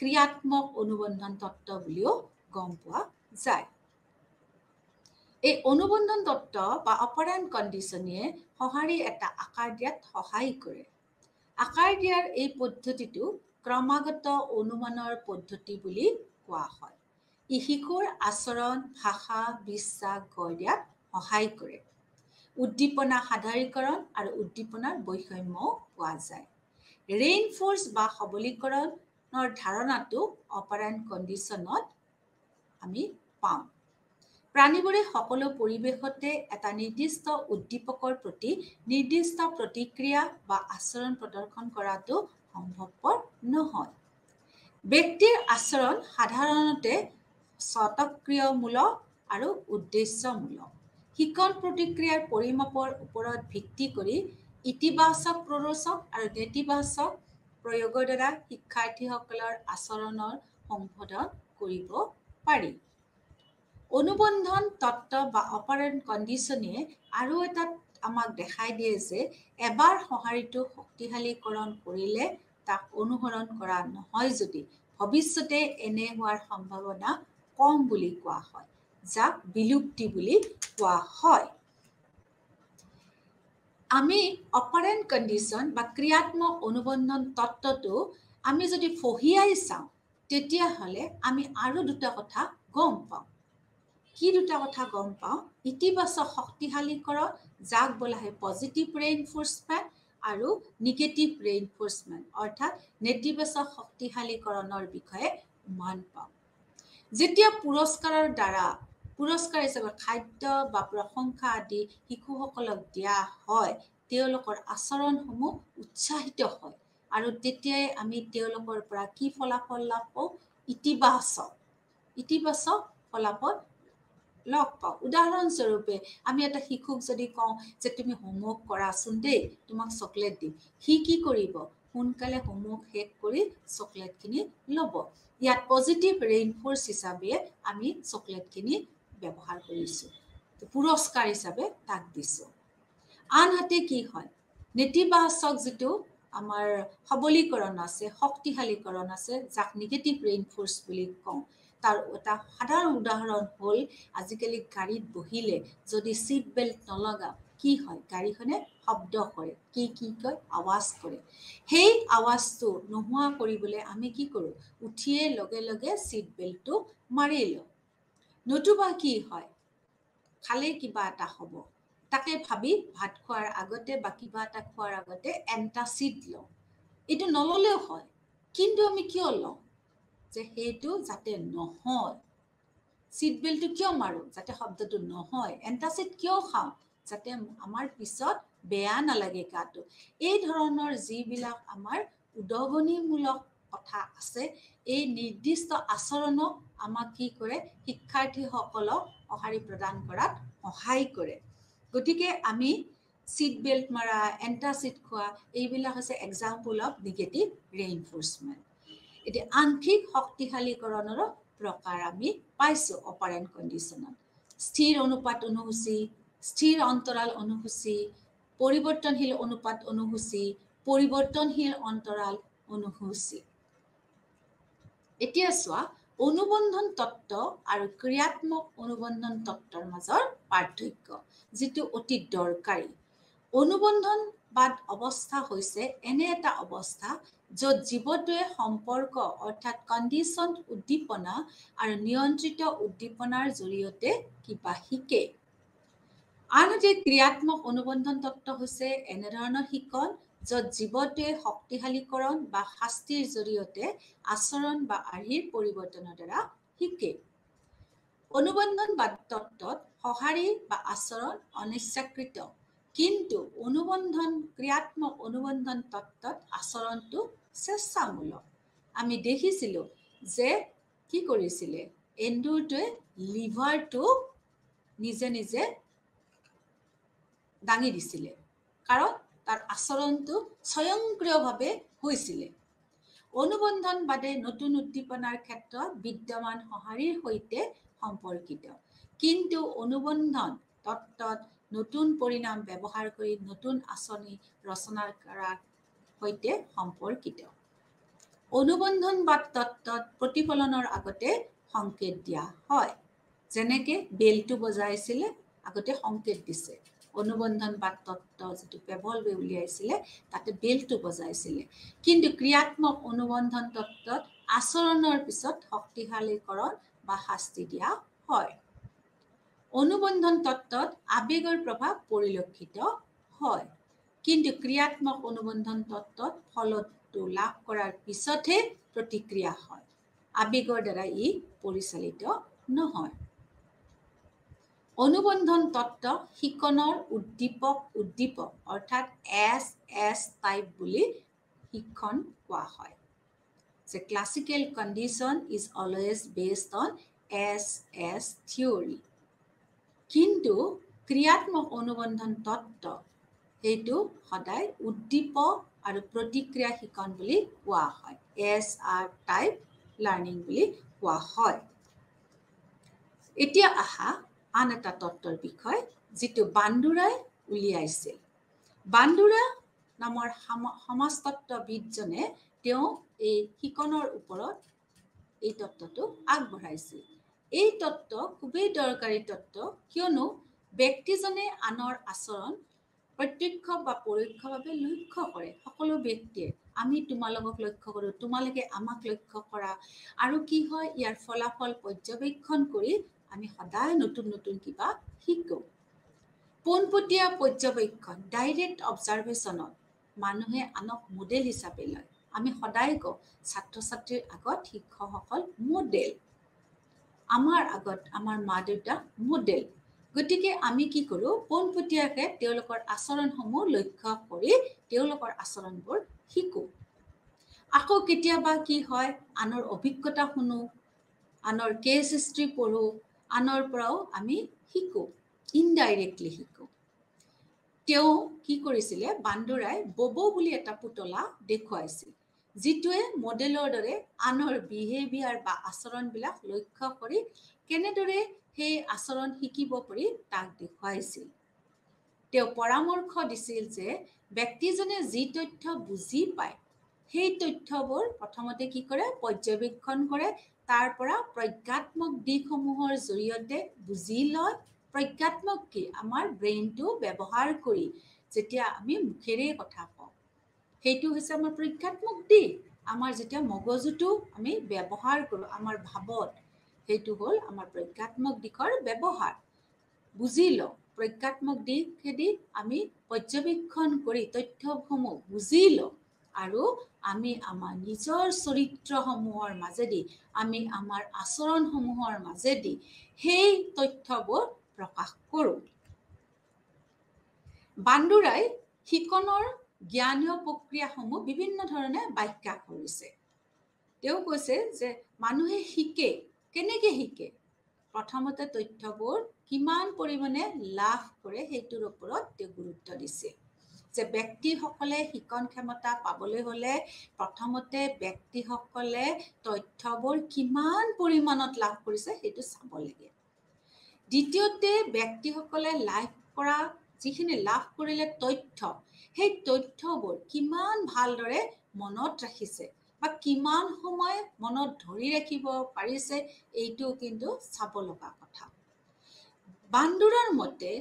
ক্ৰিয়াত্মক অনুবন্ধন তত্ত্ব বুলিও গম পোৱা যায়। এই অনুবন্ধন তত্ত্ব বা অপাৰেণ্ট কণ্ডিশ্যনে সঁহাৰি এটা আকাৰ দিয়াত সহায় কৰে। আকাৰ দিয়াৰ এই পদ্ধতিটো ক্ৰমাগত অনুমানৰ পদ্ধতি বুলি কোৱা হয়। ই শিশুৰ আচৰণ ভাষা বিশ্বাস গঢ় দিয়াত সহায় কৰে। উদ্দীপনা সাধাৰীকৰণ আৰু উদ্দীপনাৰ বৈষম্যও পোৱা যায়। ৰেইন ফ'ৰ্চ বা সবলীকৰণৰ ধাৰণাটো অপাৰেণ্ট কণ্ডিশ্যনত আমি পাওঁ। প্ৰাণীবোৰে সকলো পৰিৱেশতে এটা নিৰ্দিষ্ট উদ্দীপকৰ প্ৰতি নিৰ্দিষ্ট প্ৰতিক্ৰিয়া বা আচৰণ প্ৰদৰ্শন কৰাটো সম্ভৱপৰ নহয়। ব্যক্তিৰ আচৰণ সাধাৰণতে স্বতক্ৰিয়মূলক আৰু উদ্দেশ্যমূলক। শিকন প্ৰতিক্ৰিয়াৰ পৰিমাপৰ ওপৰত ভিত্তি কৰি ইতিবাচক প্ৰৰোচক আৰু নেতিবাচক প্ৰয়োগৰ দ্বাৰা শিক্ষাৰ্থীসকলৰ আচৰণৰ সংশোধন কৰিব পাৰি। অনুবন্ধন তত্ত্ব বা অপাৰেণ্ট কণ্ডিশ্যনে আৰু এটা আমাক দেখাই দিয়ে যে এবাৰ সঁহাৰিটো শক্তিশালীকৰণ কৰিলে তাক অনুসৰণ কৰা নহয় যদি ভৱিষ্যতে এনে হোৱাৰ সম্ভাৱনা কম বুলি কোৱা হয় যাক বিলুপ্তি বুলি কোৱা হয়। আমি অপাৰেণ্ট কণ্ডিশ্যন বা ক্ৰিয়াত্মক অনুবন্ধন তত্ত্বটো আমি যদি ফহিয়াই চাওঁ তেতিয়াহ'লে আমি আৰু দুটা কথা গম পাওঁ কি দুটা কথা গম পাওঁ। ইতিবাচক শক্তিশালীকৰণ যাক বোলা হয় পজিটিভ ৰেইনফৰ্চমেণ্ট আৰু নিগেটিভ ৰেইনফৰ্চমেণ্ট অৰ্থাৎ নেতিবাচক শক্তিশালীকৰণৰ বিষয়ে মান পাওঁ। যেতিয়া পুৰস্কাৰৰ দ্বাৰা পুৰস্কাৰ হিচাপে খাদ্য বা প্ৰশংসা আদি শিশুসকলক দিয়া হয় তেওঁলোকৰ আচৰণসমূহ উৎসাহিত হয় আৰু তেতিয়াই আমি তেওঁলোকৰ পৰা কি ফলাফল লাভ পাওঁ? ইতিবাচক ইতিবাচক ফলাফল লগ পাওঁ। উদাহৰণস্বৰূপে আমি এটা শিশুক যদি কওঁ যে তুমি হোমৱৰ্ক কৰাচোন দেই তোমাক চকলেট দিম। সি কি কৰিব? সোনকালে হোমৱৰ্ক শেষ কৰি চকলেটখিনি ল'ব। ইয়াত পজিটিভ ৰেইনফৰ্চ হিচাপে আমি চকলেটখিনি ব্যৱহাৰ কৰিছোঁ। পুৰস্কাৰ হিচাপে তাক দিছোঁ। আনহাতে কি হয়? নেতিবাচক যিটো আমাৰ সবলীকৰণ আছে শক্তিশালীকৰণ আছে যাক নিগেটিভ ৰেইনফৰ্চ বুলি কওঁ। তাৰ এটা সাধাৰণ উদাহৰণ হ'ল আজিকালি গাড়ীত বহিলে যদি ছিট বেল্ট নলগাওঁ কি হয়? গাড়ীখনে শব্দ কৰে কি কি কয়? আৱাজ কৰে। সেই আৱাজটো নোহোৱা কৰিবলৈ আমি কি কৰোঁ? উঠিয়ে লগে লগে ছিট বেল্টটো মাৰি লওঁ। নতুবা কি হয়? খালে কিবা এটা হ'ব। তাকে ভাবি ভাত খোৱাৰ আগতে বা কিবা এটা খোৱাৰ আগতে এণ্টাচিড লওঁ। এইটো নল'লেও হয় কিন্তু আমি কিয় লওঁ? যে সেইটো যাতে নহয়। চিট বেল্টটো কিয় মাৰোঁ? যাতে শব্দটো নহয়। এণ্টাচিড কিয় খাওঁ? যাতে আমাৰ পিছত বেয়া নালাগে গাটো। এই ধৰণৰ যিবিলাক আমাৰ উদগনিমূলক কথা আছে এই নিৰ্দিষ্ট আচৰণক আমাক কি কৰে? শিক্ষাৰ্থীসকলক সঁহাৰি প্ৰদান কৰাত সহায় কৰে। গতিকে আমি চিট বেল্ট মাৰা এণ্টাচিড খোৱা এইবিলাক হৈছে এক্সাম্পল অফ নিগেটিভ ৰেইনফৰ্চমেণ্ট এতিয়া আংশিক শক্তিশালীকৰণৰো প্ৰকাৰ আমি পাইছোঁ অপাৰেণ্ট কণ্ডিশ্যনত। স্থিৰ অনুপাত অনুসূচী স্থিৰ অন্তৰাল অনুসূচী পৰিৱৰ্তনশীল অনুপাত অনুসূচী পৰিৱৰ্তনশীল অন্তৰাল অনুসূচী। এতিয়া চোৱা অনুবন্ধন তত্ত্ব আৰু ক্ৰিয়াত্মক অনুবন্ধন তত্ত্বৰ মাজৰ পাৰ্থক্য যিটো অতি দৰকাৰী। অনুবন্ধনবাদ অৱস্থা হৈছে এনে এটা অৱস্থা য'ত জীৱটোৱে সম্পৰ্ক অৰ্থাৎ কণ্ডিশ্যন উদ্দীপনা আৰু নিয়ন্ত্ৰিত উদ্দীপনাৰ জৰিয়তে কিবা শিকে। আনহাতে ক্ৰিয়াত্মক অনুবন্ধন তত্ত্ব হৈছে এনেধৰণৰ শিকন য'ত জীৱটোৱে শক্তিশালীকৰণ বা শাস্তিৰ জৰিয়তে আচৰণ বা আৰ্হিৰ পৰিৱৰ্তনৰ দ্বাৰা শিকে। অনুবন্ধনবাদ তত্ত্বত সঁহাৰি বা আচৰণ অনিচ্ছাকৃত। কিন্তু অনুবন্ধন ক্ৰিয়াত্মক অনুবন্ধন তত্ত্বত আচৰণটো স্বেচ্ছামূলক। আমি দেখিছিলোঁ যে কি কৰিছিলে? এন্দুৰটোৱে লিভাৰটো নিজে নিজে দাঙি দিছিলে কাৰণ তাৰ আচৰণটো স্বয়ংক্ৰিয়ভাৱে হৈছিলে। অনুবন্ধনবাদে নতুন উদ্দীপনাৰ ক্ষেত্ৰত বিদ্যমান সঁহাৰিৰ সৈতে সম্পৰ্কিত। কিন্তু অনুবন্ধন তত্ত্বত নতুন পৰিণাম ব্যৱহাৰ কৰি নতুন আঁচনি ৰচনা কৰাৰ সৈতে সম্পৰ্কিত। অনুবন্ধনবাদ তত্ত্বত প্ৰতিফলনৰ আগতে সংকেত দিয়া হয়। যেনেকে বেলটো বজাইছিলে আগতে সংকেত দিছে। অনুবন্ধনবাদ তত্ত্ব যিটো পেভলবে উলিয়াইছিলে তাতে বেলটো বজাইছিলে। কিন্তু ক্ৰিয়াত্মক অনুবন্ধন তত্ত্বত আচৰণৰ পিছত শক্তিশালীকৰণ বা শাস্তি দিয়া হয়। অনুবন্ধন তত্ত্বত আৱেগৰ প্ৰভাৱ পৰিলক্ষিত হয়। কিন্তু ক্ৰিয়াত্মক অনুবন্ধন তত্ত্বত ফলটো লাভ কৰাৰ পিছতহে প্ৰতিক্ৰিয়া হয়। আৱেগৰ দ্বাৰা ই পৰিচালিত নহয়। অনুবন্ধন তত্ত্ব শিকনৰ উদ্দীপক উদ্দীপক অৰ্থাৎ এছ এছ টাইপ বুলি শিক্ষণ কোৱা হয়। যে classical condition is always based on S S theory কিন্তু ক্ৰিয়াত্মক অনুবন্ধন তত্ত্ব সেইটো সদায় উদ্দীপক আৰু প্ৰতিক্ৰিয়া শিকন বুলি কোৱা হয়। এছ আৰ টাইপ লাৰ্ণিং বুলি কোৱা হয়। এতিয়া আহা আন এটা তত্ত্বৰ বিষয় যিটো বান্দুৰাই উলিয়াইছিল। বান্দুৰা নামৰ সমাজতত্ববিদজনে তেওঁ এই শিকনৰ ওপৰত এই তত্ত্বটো আগবঢ়াইছিল। এই তত্ত্ব খুবেই দৰকাৰী তত্ত্ব কিয়নো ব্যক্তিজনে আনৰ আচৰণ প্ৰত্যক্ষ বা পৰোক্ষভাৱে লক্ষ্য কৰে সকলো ব্যক্তিয়ে। আমি তোমালোকক লক্ষ্য কৰোঁ তোমালোকে আমাক লক্ষ্য কৰা। আৰু কি হয় ইয়াৰ ফলাফল পৰ্যবেক্ষণ কৰি আমি সদায় নতুন নতুন কিবা শিকোঁ। পোনপটীয়া পৰ্যবেক্ষণ ডাইৰেক্ট অবজাৰ্ভেশ্যনত মানুহে আনক মডেল হিচাপে লয়। আমি সদায় কওঁ ছাত্ৰ ছাত্ৰীৰ আগত শিক্ষকসকল মডেল। আমাৰ আগত আমাৰ মা দেউতা মডেল গতিকে আমি কি কৰোঁ পোনপটীয়াকৈ তেওঁলোকৰ আচৰণসমূহ লক্ষ্য কৰি তেওঁলোকৰ আচৰণবোৰ শিকোঁ। আকৌ কেতিয়াবা কি হয় আনৰ অভিজ্ঞতা শুনো আনৰ কেছ হিষ্ট্ৰী পঢ়োঁ আনৰ পৰাও আমি শিকোঁ ইনডাইৰেক্টলি শিকোঁ। তেওঁ কি কৰিছিলে বান্দৰাই বব বুলি এটা পুতলা দেখুৱাইছিল। যিটোৱে মডেলৰ দৰে আনৰ বিহেভিয়াৰ বা আচৰণবিলাক লক্ষ্য কৰি কেনেদৰে সেই আচৰণ শিকিব পাৰি তাক দেখুৱাইছিল। তেওঁ পৰামৰ্শ দিছিল যে ব্যক্তিজনে যি তথ্য বুজি পায় সেই তথ্যবোৰ প্ৰথমতে কি কৰে পৰ্যবেক্ষণ কৰে তাৰ পৰা প্ৰজ্ঞাত্মক দিশসমূহৰ জৰিয়তে বুজি লয়। প্ৰজ্ঞাত্মক কি? আমাৰ ব্ৰেইনটো ব্যৱহাৰ কৰি যেতিয়া আমি মুখেৰে কথা কওঁ সেইটো হৈছে আমাৰ প্ৰজ্ঞাত্মক দিশ। আমাৰ যেতিয়া মগজুটো আমি ব্যৱহাৰ কৰোঁ আমাৰ ভাৱত সেইটো হ'ল আমাৰ প্ৰজ্ঞাত্মক দিশৰ ব্যৱহাৰ। বুজি লওঁ প্ৰজ্ঞাত্মক দিশেদি আমি পৰ্যবেক্ষণ কৰি তথ্যসমূহ বুজি লওঁ আৰু আমি আমাৰ নিজৰ চৰিত্ৰসমূহৰ মাজেদি আমি আমাৰ আচৰণসমূহৰ মাজেদি সেই তথ্যবোৰ প্ৰকাশ কৰোঁ। বান্দুৰাই শিকনৰ জ্ঞানীয় প্ৰক্ৰিয়াসমূহ বিভিন্ন ধৰণে ব্যাখ্যা কৰিছে। তেওঁ কৈছে যে মানুহে শিকে কেনেকৈ শিকে? প্ৰথমতে তথ্যবোৰ কিমান পৰিমাণে লাভ কৰে সেইটোৰ ওপৰত তেওঁ গুৰুত্ব দিছে। যে ব্যক্তিসকলে শিকন ক্ষমতা পাবলৈ হ'লে প্ৰথমতে ব্যক্তিসকলে তথ্যবোৰ কিমান পৰিমাণত লাভ কৰিছে সেইটো চাব লাগে। দ্বিতীয়তে ব্যক্তিসকলে লাভ কৰা যিখিনি লাভ কৰিলে তথ্য সেই তথ্যবোৰ কিমান ভালদৰে মনত ৰাখিছে বা কিমান সময় মনত ধৰি ৰাখিব পাৰিছে এইটো কিন্তু চাব লগা কথা। বান্দোৰৰ মতে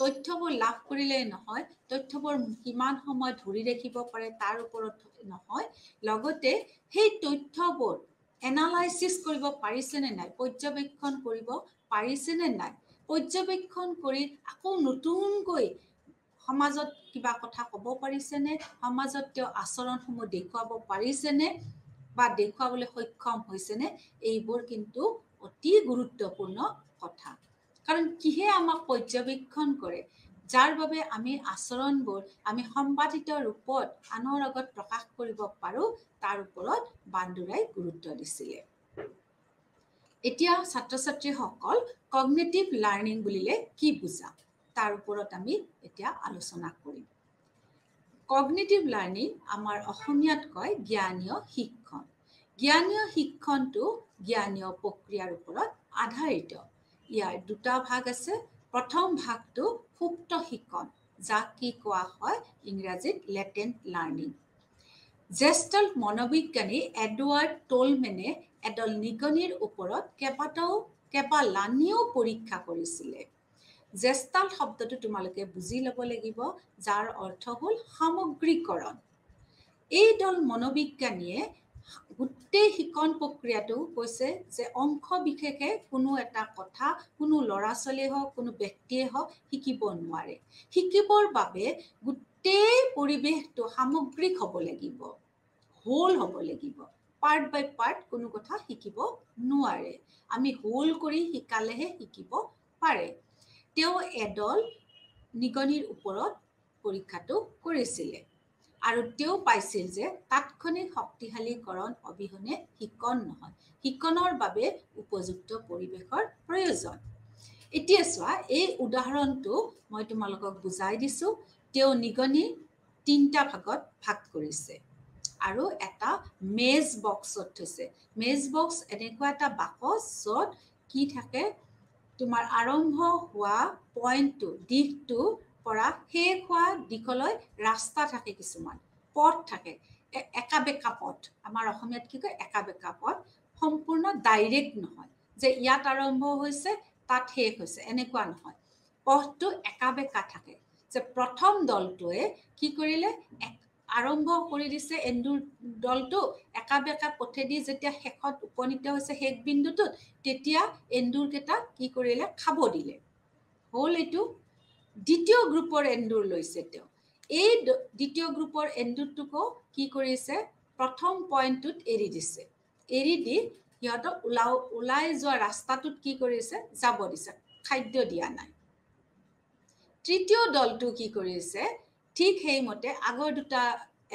তথ্যবোৰ লাভ কৰিলে নহয় তথ্যবোৰ কিমান সময় ধৰি ৰাখিব পাৰে তাৰ ওপৰত নহয় লগতে সেই তথ্যবোৰ এনালাইচিছ কৰিব পাৰিছেনে নাই পৰ্যবেক্ষণ কৰিব পাৰিছেনে নাই পৰ্যবেক্ষণ কৰি আকৌ নতুনকৈ সমাজত কিবা কথা ক'ব পাৰিছেনে? সমাজত তেওঁ আচৰণসমূহ দেখুৱাব পাৰিছেনে? বা দেখুৱাবলৈ সক্ষম হৈছেনে? এইবোৰ কিন্তু অতি গুৰুত্বপূৰ্ণ কথা। কাৰণ কিহে আমাক পৰ্যবেক্ষণ কৰে? যাৰ বাবে আমি আচৰণবোৰ আমি সম্পাদিত ৰূপত আনৰ আগত প্ৰকাশ কৰিব পাৰোঁ তাৰ ওপৰত বান্দোৰাই গুৰুত্ব দিছিলে। এতিয়া ছাত্ৰ ছাত্ৰীসকল কগনেটিভ লাৰ্ণিং বুলিলে কি বুজা? তাৰ ওপৰত আমি এতিয়া আলোচনা কৰিম। কগনেটিভ লাৰ্ণিং আমাৰ অসমীয়াত কয় জ্ঞানীয় শিক্ষণ। জ্ঞানীয় শিক্ষণটো জ্ঞানীয় প্ৰক্ৰিয়াৰ ওপৰত আধাৰিত। ইয়াৰ দুটা ভাগ আছে। প্ৰথম ভাগটো সুপ্ত শিক্ষণ যাক কি কোৱা হয় ইংৰাজীত লেটেণ্ট লাৰ্ণিং জ্যেষ্ঠ মনোবিজ্ঞানী এডৱাৰ্ড টলমেনে এডল নিগনিৰ ওপৰত কেইবাটাও কেইবা লানিও পৰীক্ষা কৰিছিলে। জেষ্টাল শব্দটো তোমালোকে বুজি ল'ব লাগিব যাৰ অৰ্থ হ'ল সামগ্ৰীকৰণ। এই দল মনোবিজ্ঞানীয়ে গোটেই শিকন প্ৰক্ৰিয়াটো কৈছে যে অংশ বিশেষে কোনো এটা কথা কোনো ল'ৰা ছোৱালীয়ে হওক কোনো ব্যক্তিয়ে হওক শিকিব নোৱাৰে। শিকিবৰ বাবে গোটেই পৰিৱেশটো সামগ্ৰিক হ'ব লাগিব হোল হ'ব লাগিব। পাৰ্ট বাই পাৰ্ট কোনো কথা শিকিব নোৱাৰে। আমি হোল কৰি শিকালেহে শিকিব পাৰে। তেওঁ এডল নিগনিৰ ওপৰত পৰীক্ষাটো কৰিছিলে। আৰু তেওঁ পাইছিল যে তাৎক্ষণিক শক্তিশালীকৰণ অবিহনে শিকন নহয় শিকনৰ বাবে উপযুক্ত পৰিৱেশৰ প্ৰয়োজন। এতিয়া চোৱা এই উদাহৰণটো মই তোমালোকক বুজাই দিছোঁ। তেওঁ নিগনি তিনিটা ভাগত ভাগ কৰিছে আৰু এটা মেজ বক্সত থৈছে। মেজ বক্স এনেকুৱা এটা বাকচ য'ত কি থাকে? তোমাৰ আৰম্ভ হোৱা পইণ্টটো দিশটো পৰা শেষ হোৱা দিশলৈ ৰাস্তা থাকে কিছুমান পথ থাকে। একা বেকা পথ আমাৰ অসমীয়াত কি কয় একা বেকা পথ সম্পূৰ্ণ ডাইৰেক্ট নহয় যে ইয়াত আৰম্ভ হৈছে তাত শেষ হৈছে এনেকুৱা নহয়। পথটো একা বেকা থাকে যে প্ৰথম দলটোৱে কি কৰিলে আৰম্ভ কৰি দিছে এন্দুৰ দলটো একা বেকা পথেদি যেতিয়া শেষত উপনীত হৈছে শেষ বিন্দুটোত তেতিয়া এন্দুৰকেইটা কি কৰিলে? খাব দিলে। হ'ল এইটো দ্বিতীয় গ্ৰুপৰ এন্দুৰ লৈছে তেওঁ। এই দ্বিতীয় গ্ৰুপৰ এন্দুৰটোকো কি কৰিছে? প্ৰথম পইণ্টটোত এৰি দিছে। এৰি দি সিহঁতক ওলাও ওলাই যোৱা ৰাস্তাটোত কি কৰিছে? যাব দিছে। খাদ্য দিয়া নাই। তৃতীয় দলটো কি কৰিছে? ঠিক সেইমতে আগৰ দুটা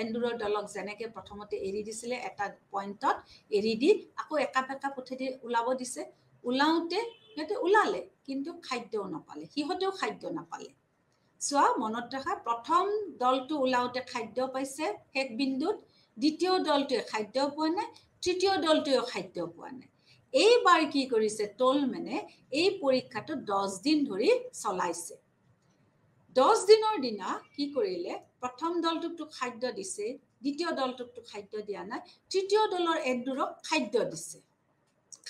এন্দুৰৰ দলক যেনেকে প্ৰথমতে এৰি দিছিলে এটা পইণ্টত এৰি দি আকৌ একা বেকা পথেদি ওলাব দিছে। ওলাওঁতে সিহঁতে ওলালে কিন্তু খাদ্যও নাপালে। সিহঁতেও খাদ্য নাপালে। চোৱা মনত ৰখা প্ৰথম দলটো ওলাওঁতে খাদ্য পাইছে শেষ বিন্দুত দ্বিতীয় দলটোৱে খাদ্য পোৱা নাই তৃতীয় দলটোৱেও খাদ্য পোৱা নাই। এইবাৰ কি কৰিছে টলমেনে এই পৰীক্ষাটো দহ দিন ধৰি চলাইছে। দহ দিনৰ দিনা কি কৰিলে? প্ৰথম দলটোকতো খাদ্য দিছে দ্বিতীয় দলটোকতো খাদ্য দিয়া নাই তৃতীয় দলৰ এন্দুৰক খাদ্য দিছে।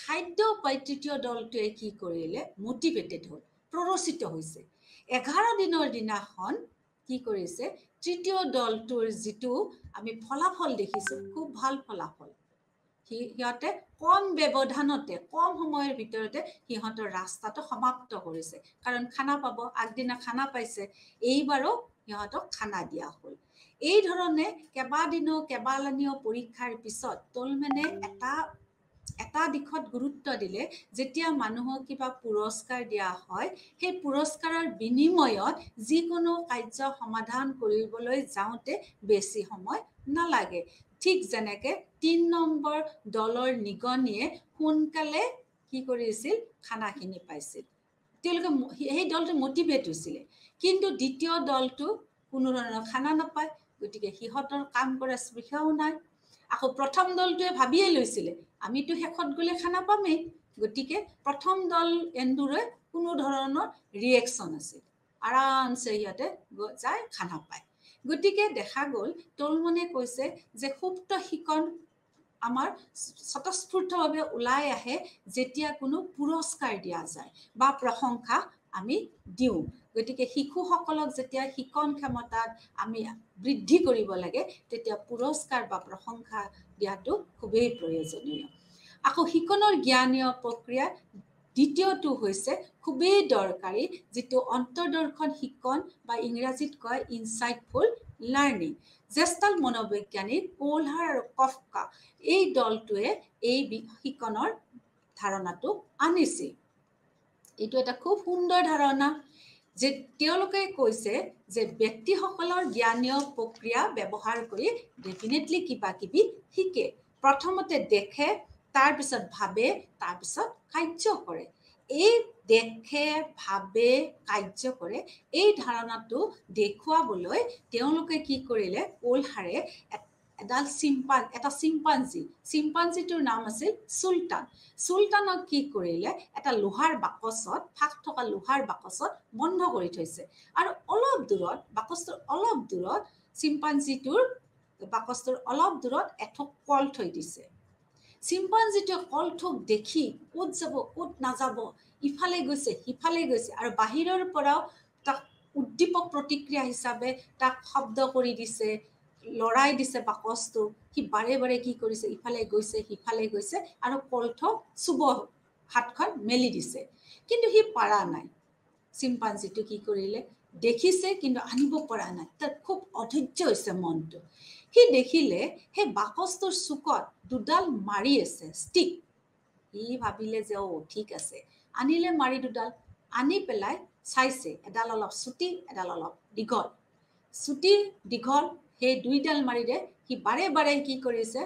খাদ্য পাই তৃতীয় দলটোৱে কি কৰিলে? মটিভেটেড হ'ল প্ৰৰোচিত হৈছে। এঘাৰ দিনৰ দিনাখন কি কৰিছে? তৃতীয় দলটোৰ যিটো আমি ফলাফল দেখিছোঁ খুব ভাল ফলাফল। সিহঁতে কম ব্যৱধানতে কম সময়ৰ ভিতৰতে সিহঁতৰ ৰাস্তাটো সমাপ্ত কৰিছে। কাৰণ খানা পাব আগদিনা খানা পাইছে এইবাৰো সিহঁতক খানা দিয়া হ'ল। এই ধৰণে কেইবাদিনো কেইবালানিও পৰীক্ষাৰ পিছত টলমেনে এটা এটা দিশত গুৰুত্ব দিলে যেতিয়া মানুহক কিবা পুৰস্কাৰ দিয়া হয় সেই পুৰস্কাৰৰ বিনিময়ত যিকোনো কাৰ্য সমাধান কৰিবলৈ যাওঁতে বেছি সময় নালাগে। ঠিক যেনেকে তিন নম্বৰ দলৰ নিগনিয়ে সোনকালে কি কৰিছিল? খানাখিনি পাইছিল। তেওঁলোকে সেই দলটো মটিভেট হৈছিলে। কিন্তু দ্বিতীয় দলটো কোনো ধৰণৰ খানা নাপায় গতিকে সিহঁতৰ কাম কৰা স্পৃহাও নাই। আকৌ প্ৰথম দলটোৱে ভাবিয়ে লৈছিলে আমিতো শেষত গ'লে খানা পামেই। গতিকে প্ৰথম দল এন্দুৰে কোনো ধৰণৰ ৰিয়েকশ্যন আছিল আৰামছে সিহঁতে যায় খানা পায়। গতিকে দেখা গ'ল তলমনে কৈছে যে সুপ্ত শিকন আমাৰ স্বতঃস্ফূৰ্তভাৱে ওলাই আহে যেতিয়া কোনো পুৰস্কাৰ দিয়া যায় বা প্ৰশংসা আমি দিওঁ। গতিকে শিশুসকলক যেতিয়া শিকন ক্ষমতাত আমি বৃদ্ধি কৰিব লাগে তেতিয়া পুৰস্কাৰ বা প্ৰশংসা দিয়াটো খুবেই প্ৰয়োজনীয়। আকৌ শিকনৰ জ্ঞানীয় প্ৰক্ৰিয়া দ্বিতীয়টো হৈছে খুবেই দৰকাৰী যিটো অন্তৰ্দৰ্শন শিকন বা ইংৰাজীত কয় ইনচাইটফুল লাৰ্ণিং জেষ্টাল মনোবৈজ্ঞানিক কৌলহাৰ আৰু কফকা এই দলটোৱে এই শিকনৰ ধাৰণাটো আনিছিল। এইটো এটা খুব সুন্দৰ ধাৰণা। যে তেওঁলোকে কৈছে যে ব্যক্তিসকলৰ জ্ঞানীয় প্ৰক্ৰিয়া ব্যৱহাৰ কৰি ডেফিনেটলি কিবা কিবি শিকে। প্ৰথমতে দেখে তাৰপিছত ভাবে তাৰপিছত কাৰ্য কৰে। এই দেখে ভাবে কাৰ্য কৰে এই ধাৰণাটো দেখুৱাবলৈ তেওঁলোকে কি কৰিলে কোলহাৰে এডাল চিম্পান এটা চিম্পাঞ্জী। চিম্পাঞ্জীটোৰ নাম আছিল চুলতান। চুলতানক কি কৰিলে? এটা লোহাৰ বাকচত ফাক থকা লোহাৰ বাকচত বন্ধ কৰি থৈছে। আৰু অলপ দূৰত বাকচটোৰ অলপ দূৰত চিম্পাঞ্জীটোৰ বাকচটোৰ অলপ দূৰত এঠোক কল থৈ দিছে। চিম্পাঞ্জিটোৱে কলঠোক দেখি ক'ত যাব ক'ত নাযাব ইফালে গৈছে সিফালে গৈছে আৰু বাহিৰৰ পৰাও তাক উদ্দীপক প্ৰতিক্ৰিয়া হিচাপে তাক শব্দ কৰি দিছে। লৰাই দিছে বাকচটো সি বাৰে বাৰে কি কৰিছে ইফালে গৈছে সিফালে গৈছে আৰু কলঠক চুব হাতখন মেলি দিছে। কিন্তু সি পাৰা নাই। চিম্পাঞ্জিটো কি কৰিলে দেখিছে কিন্তু আনিব পৰা নাই। তাৰ খুব অধৈৰ্য হৈছে মনটো। সি দেখিলে সেই বাকচটোৰ চুকত দুডাল মাৰি আছে ষ্টিক সি ভাবিলে যে অ' ঠিক আছে। আনিলে মাৰি দুডাল আনি পেলাই চাইছে এডাল অলপ চুটি এডাল অলপ দীঘল। চুটি দীঘল সেই দুইডাল মাৰিৰে সি বাৰে বাৰে কি কৰিছে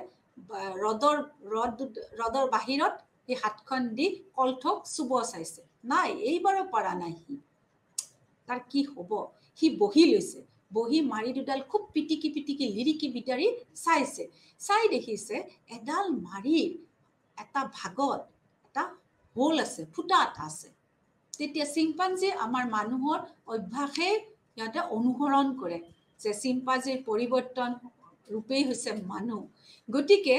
ৰদৰ ৰদ ৰদৰ বাহিৰত সেই হাতখন দি কলঠক চুব চাইছে। নাই এইবাৰো পৰা নাই সি। তাৰ কি হ'ব? সি বহি লৈছে। বহি মাৰি দুডাল খুব পিটিকি পিটিকি লিৰিকি বিটাৰি চাইছে। চাই দেখিছে এডাল মাৰিৰ এটা ভাগত এটা হোল আছে ফুটা এটা আছে। তেতিয়া চিম্পাঞ্জী আমাৰ মানুহৰ অভ্যাসে সিহঁতে অনুসৰণ কৰে। যে চিম্পাঞ্জীৰ পৰিৱৰ্তন ৰূপেই হৈছে মানুহ। গতিকে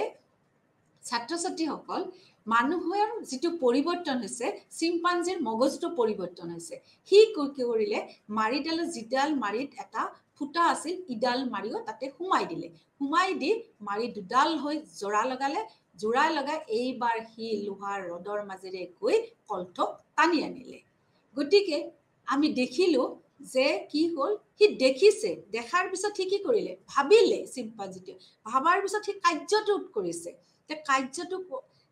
ছাত্ৰ ছাত্ৰীসকল মানুহৰ যিটো পৰিৱৰ্তন হৈছে চিম্পাঞ্জীৰ মগজুটো পৰিৱৰ্তন হৈছে। সি কৰিলে? মাৰিডালত যিডাল মাৰিত এটা ফুটা আছিল ইডাল মাৰিও তাতে সোমাই দিলে। সোমাই দি মাৰি দুডাল হৈ জোৰা লগালে। জোৰা লগাই এইবাৰ সি লোহাৰ ৰদৰ মাজেৰে গৈ কলঠক টানি আনিলে। গতিকে আমি দেখিলো যে কি হ'ল সি দেখিছে দেখাৰ পিছত সি কি কৰিলে? ভাবিলে চিম্পাঞ্জিটোৱে। ভাবাৰ পিছত সি কাৰ্যটো কৰিছে। যে কাৰ্যটো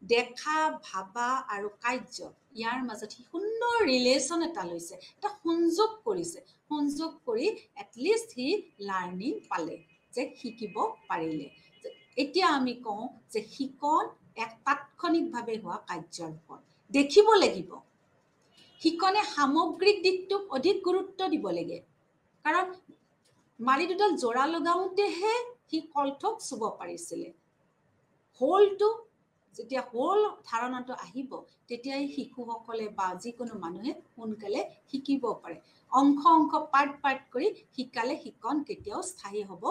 দেখা ভাবা আৰু কাৰ্য ইয়াৰ মাজত সি সুন্দৰ ৰিলেশ্যন এটা লৈছে এটা সংযোগ কৰিছে। সংযোগ কৰি এটলিষ্ট সি লাৰ্ণিং পালে যে শিকিব পাৰিলে। এতিয়া আমি কওঁ যে শিকন এক তাৎক্ষণিকভাৱে হোৱা কাৰ্যৰ ফল। দেখিব লাগিব। শিকনে সামগ্ৰিক দিশটোক অধিক গুৰুত্ব দিব লাগে। কাৰণ মাৰি দুডাল জোৰা লগাওঁতেহে সি কলঠক চুব পাৰিছিলে। হোলটো যেতিয়া হোল ধাৰণাটো আহিব তেতিয়াই শিশুসকলে বা যিকোনো মানুহে সোনকালে শিকিব পাৰে। অংশ অংশ পাৰ্ট পাৰ্ট কৰি শিকালে শিকন কেতিয়াও স্থায়ী হ'ব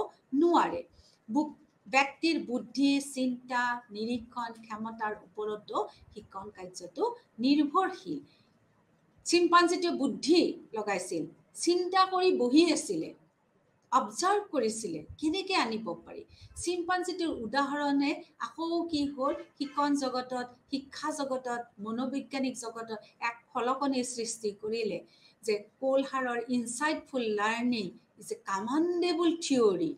নোৱাৰে। বুক ব্যক্তিৰ বুদ্ধি চিন্তা নিৰীক্ষণ ক্ষমতাৰ ওপৰতো শিকন কাৰ্যটো নিৰ্ভৰশীল। চিম্পাঞ্জিটোৱে বুদ্ধি লগাইছিল চিন্তা কৰি বহি আছিলে অবজাৰ্ভ কৰিছিলে কেনেকে আনিব পাৰি। চিম্পাঞ্জিটোৰ উদাহৰণে আকৌ কি হ'ল শিকন জগতত শিক্ষা জগতত মনোবৈজ্ঞানিক জগতত এক ফলকনিৰ সৃষ্টি কৰিলে যে কোলহাৰৰ insightful learning is a commendable theory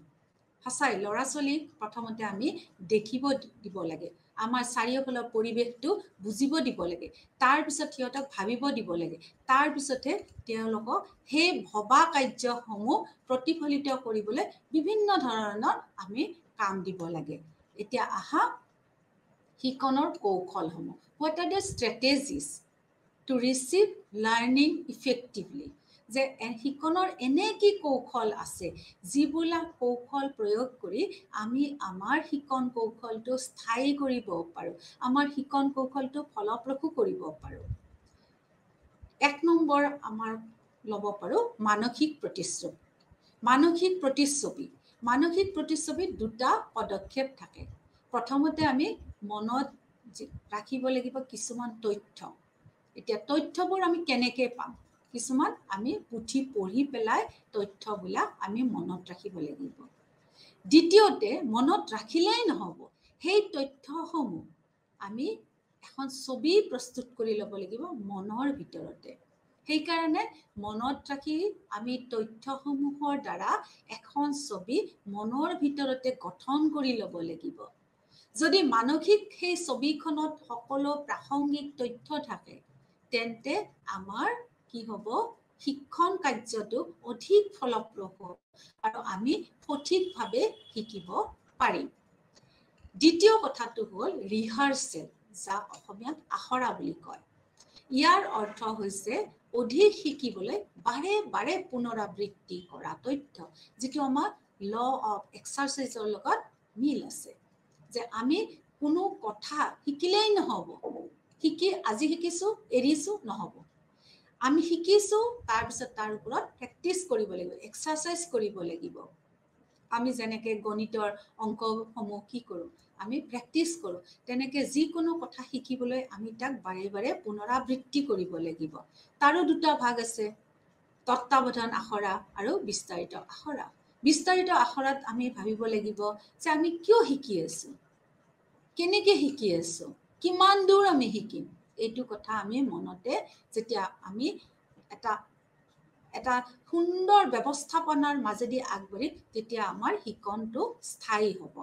সঁচাই ল'ৰা ছোৱালীক প্ৰথমতে আমি দেখিব দিব লাগে। আমাৰ চাৰিওফালৰ পৰিৱেশটো বুজিব দিব লাগে। তাৰপিছত সিহঁতক ভাবিব দিব লাগে। তাৰপিছতহে তেওঁলোকক সেই ভবা কাৰ্যসমূহ প্ৰতিফলিত কৰিবলৈ বিভিন্ন ধৰণৰ আমি কাম দিব লাগে। এতিয়া আহা শিকনৰ কৌশলসমূহ। What are the strategies to receive learning effectively যে শিকনৰ এনে কি কৌশল আছে যিবিলাক কৌশল প্ৰয়োগ কৰি আমি আমাৰ শিকন কৌশলটো স্থায়ী কৰিব পাৰোঁ আমাৰ শিকন কৌশলটো ফলপ্ৰসূ কৰিব পাৰোঁ। এক নম্বৰ আমাৰ ল'ব পাৰোঁ মানসিক প্ৰতিশ্ৰুতি। মানসিক প্ৰতিচ্ছবি মানসিক প্ৰতিচ্ছবিত দুটা পদক্ষেপ থাকে। প্ৰথমতে আমি মনত ৰাখিব লাগিব কিছুমান তথ্য। এতিয়া তথ্যবোৰ আমি কেনেকৈ পাম? কিছুমান আমি পুথি পঢ়ি পেলাই তথ্যবিলাক আমি মনত ৰাখিব লাগিব। দ্বিতীয়তে মনত ৰাখিলেই নহ'ব। সেই তথ্যসমূহ আমি এখন ছবি প্ৰস্তুত কৰি ল'ব লাগিব মনৰ ভিতৰতে। সেইকাৰণে মনত ৰাখি আমি তথ্যসমূহৰ দ্বাৰা এখন ছবি মনৰ ভিতৰতে গঠন কৰি ল'ব লাগিব। যদি মানসিক সেই ছবিখনত সকলো প্ৰাসংগিক তথ্য থাকে তেন্তে আমাৰ কি হ'ব? শিক্ষণ কাৰ্যটো অধিক ফলপ্ৰসূ আৰু আমি সঠিকভাৱে শিকিব পাৰিম। দ্বিতীয় কথাটো হ'ল ৰিহাৰ্চেল যাক অসমীয়াত আখৰা বুলি কয়। ইয়াৰ অৰ্থ হৈছে অধিক শিকিবলৈ বাৰে বাৰে পুনৰাবৃত্তি কৰা তথ্য যিটো আমাৰ ল অফ এক্সাৰচাইজৰ লগত মিল আছে। যে আমি কোনো কথা শিকিলেই নহ'ব। শিকি আজি শিকিছোঁ এৰিছোঁ নহ'ব। আমি শিকিছোঁ তাৰপিছত তাৰ ওপৰত প্ৰেক্টিচ কৰিব লাগিব এক্সাৰচাইজ কৰিব লাগিব। আমি যেনেকৈ গণিতৰ অংকসমূহ কি কৰোঁ আমি প্ৰেক্টিচ কৰোঁ তেনেকৈ যিকোনো কথা শিকিবলৈ আমি তাক বাৰে বাৰে পুনৰাবৃত্তি কৰিব লাগিব। তাৰো দুটা ভাগ আছে তত্বাৱধান আখৰা আৰু বিস্তাৰিত আখৰা। বিস্তাৰিত আখৰাত আমি ভাবিব লাগিব যে আমি কিয় শিকি আছোঁ কেনেকৈ শিকি আছোঁ কিমান দূৰ আমি শিকিম। এইটো কথা আমি মনতে যেতিয়া আমি এটা এটা সুন্দৰ ব্যৱস্থাপনাৰ মাজেদি আগবাঢ়িম তেতিয়া আমাৰ শিকনটো স্থায়ী হ'ব।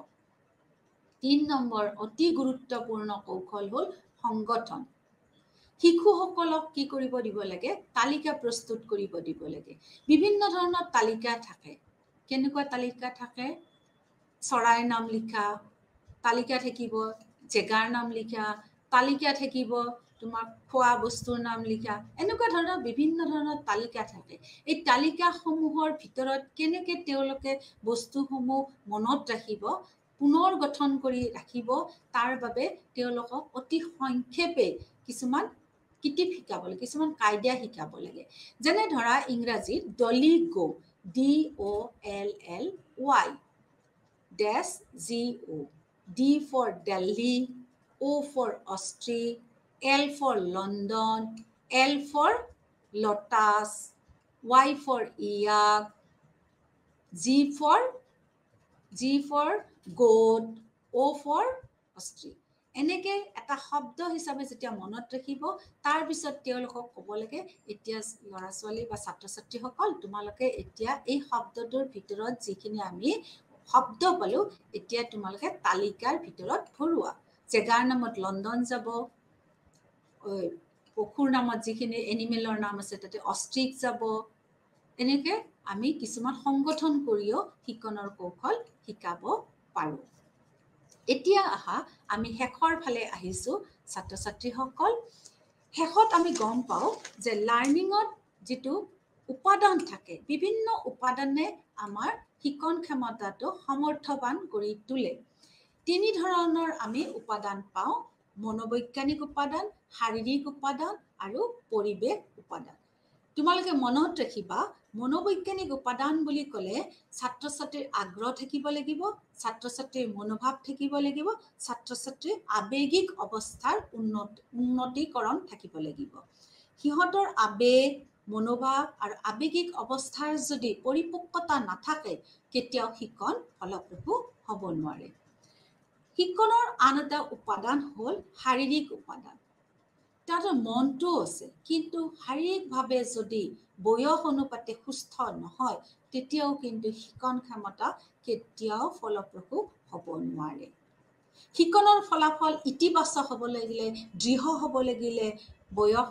তিন নম্বৰ অতি গুৰুত্বপূৰ্ণ কৌশল হ'ল সংগঠন। শিশুসকলক কি কৰিব দিব লাগে? তালিকা প্ৰস্তুত কৰিব দিব লাগে। বিভিন্ন ধৰণৰ তালিকা থাকে। কেনেকুৱা তালিকা থাকে? চৰাইৰ নাম লিখা তালিকা থাকিব জেগাৰ নাম লিখা তালিকা থাকিব তোমাৰ খোৱা বস্তুৰ নাম লিখা এনেকুৱা ধৰণৰ বিভিন্ন ধৰণৰ তালিকা থাকে। এই তালিকাসমূহৰ ভিতৰত কেনেকৈ তেওঁলোকে বস্তুসমূহ মনত ৰাখিব পুনৰ গঠন কৰি ৰাখিব তাৰ বাবে তেওঁলোকক অতি সংক্ষেপে কিছুমান কিটিপ শিকাব লাগে কিছুমান কাইডিয়া শিকাব লাগে। যেনে ধৰা ইংৰাজীত Dolly go' D O' L L Y dash G O' D for Delhi O' for ostrich L for London L for lotus Y for yak G for G for goat O' for অষ্ট্ৰি এনেকে এটা শব্দ হিচাপে যেতিয়া মনত ৰাখিব তাৰপিছত তেওঁলোকক ক'ব লাগে এতিয়া ল'ৰা ছোৱালী বা ছাত্ৰ ছাত্ৰীসকল তোমালোকে এতিয়া এই শব্দটোৰ ভিতৰত যিখিনি আমি শব্দ পালো এতিয়া তোমালোকে তালিকাৰ ভিতৰত ভৰোৱা। জেগাৰ নামত লণ্ডন যাব পশুৰ নামত যিখিনি এনিমেলৰ নাম আছে তাতে অষ্ট্ৰিক যাব। এনেকে আমি কিছুমান সংগঠন কৰিও শিকনৰ কৌশল শিকাব পাৰোঁ। এতিয়া আহা আমি শেষৰ ফালে আহিছোঁ ছাত্ৰ ছাত্ৰীসকল শেষত আমি গম পাওঁ যে লাৰ্ণিঙত যিটো উপাদান থাকে বিভিন্ন উপাদানে আমাৰ শিকন ক্ষমতাটো সমৰ্থবান কৰি তোলে। তিনি ধৰণৰ আমি উপাদান পাওঁ। মনোবৈজ্ঞানিক উপাদান শাৰীৰিক উপাদান আৰু পৰিৱেশ উপাদান। তোমালোকে মনত ৰাখিবা মনোবৈজ্ঞানিক উপাদান বুলি ক'লে ছাত্ৰ ছাত্ৰীৰ আগ্ৰহ থাকিব লাগিব ছাত্ৰ ছাত্ৰীৰ মনোভাৱ থাকিব লাগিব ছাত্ৰ ছাত্ৰীৰ আৱেগিক অৱস্থাৰ উন্নত উন্নতিকৰণ থাকিব লাগিব। সিহঁতৰ আৱেগ মনোভাৱ আৰু আৱেগিক অৱস্থাৰ যদি পৰিপক্কতা নাথাকে কেতিয়াও শিকন ফলপ্ৰসূ হ'ব নোৱাৰে। শিকনৰ আন এটা উপাদান হ'ল শাৰীৰিক উপাদান। তাহাঁতৰ মনটোও আছে কিন্তু শাৰীৰিকভাৱে যদি বয়স অনুপাতে সুস্থ নহয় তেতিয়াও কিন্তু শিকন ক্ষমতা কেতিয়াও ফলপ্ৰসূ হ'ব নোৱাৰে। শিকনৰ ফলাফল ইতিবাচক হ'ব লাগিলে দৃঢ় হ'ব লাগিলে বয়স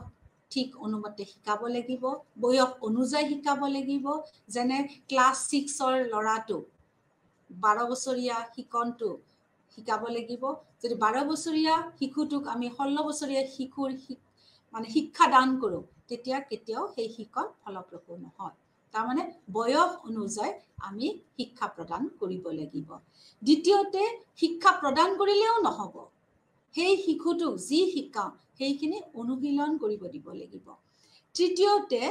ঠিক অনুমতে শিকাব লাগিব বয়স অনুযায়ী শিকাব লাগিব। যেনে ক্লাছ ছিক্সৰ ল'ৰাটো বাৰ বছৰীয়া শিকনটো শিকাব লাগিব। যদি বাৰ বছৰীয়া শিশুটোক আমি ষোল্ল বছৰীয়া শিশুৰ মানে শিক্ষা দান কৰোঁ তেতিয়া কেতিয়াও সেই শিকন ফলপ্ৰসূ নহয়। তাৰমানে বয়স অনুযায়ী আমি শিক্ষা প্ৰদান কৰিব লাগিব। দ্বিতীয়তে শিক্ষা প্ৰদান কৰিলেও নহ'ব। সেই শিশুটোক যি শিকাওঁ সেইখিনি অনুশীলন কৰিব দিব লাগিব। তৃতীয়তে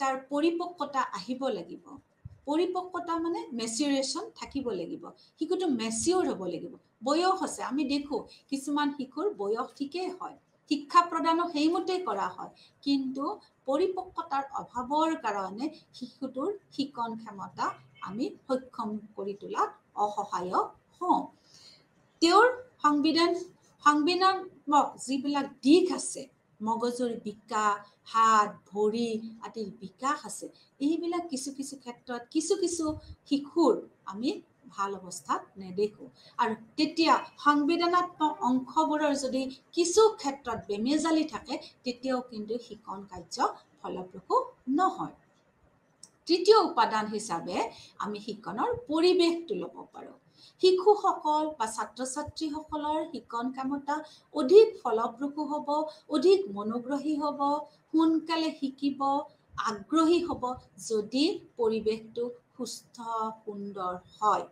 তাৰ পৰিপক্কতা আহিব লাগিব। পৰিপক্কতা মানে মেচিউৰেশ্যন থাকিব লাগিব। শিশুটো মেচিয়ৰ হ'ব লাগিব। বয়স আছে আমি দেখোঁ কিছুমান শিশুৰ বয়স ঠিকেই হয়। শিক্ষা প্ৰদানো সেইমতেই কৰা হয়। কিন্তু পৰিপক্কতাৰ অভাৱৰ কাৰণে শিশুটোৰ শিকন ক্ষমতা আমি সক্ষম কৰি তোলাত অসহায়ক হওঁ। তেওঁৰ সংবিধান সংবিধানাত্মক যিবিলাক দিশ আছে মগজুৰ বিকাশ হাত ভৰি আদিৰ বিকাশ আছে। এইবিলাক কিছু কিছু ক্ষেত্ৰত কিছু কিছু শিশুৰ আমি ভাল অৱস্থাত নেদেখোঁ। আৰু তেতিয়া সংবিধানাত্মক অংশবোৰৰ যদি কিছু ক্ষেত্ৰত বেমেজালি থাকে তেতিয়াও কিন্তু শিকন কাৰ্য ফলপ্ৰসূ নহয়। তৃতীয় উপাদান হিচাপে আমি শিকনৰ পৰিৱেশটো ল'ব পাৰোঁ। শিশুসকল বা ছাত্ৰ ছাত্ৰীসকলৰ শিকন ক্ষমতা অধিক ফলপ্ৰসূ হ'ব অধিক মনোগ্ৰাহী হ'ব সোনকালে শিকিব আগ্ৰহী হ'ব যদি পৰিৱেশটো সুস্থ সুন্দৰ হয়।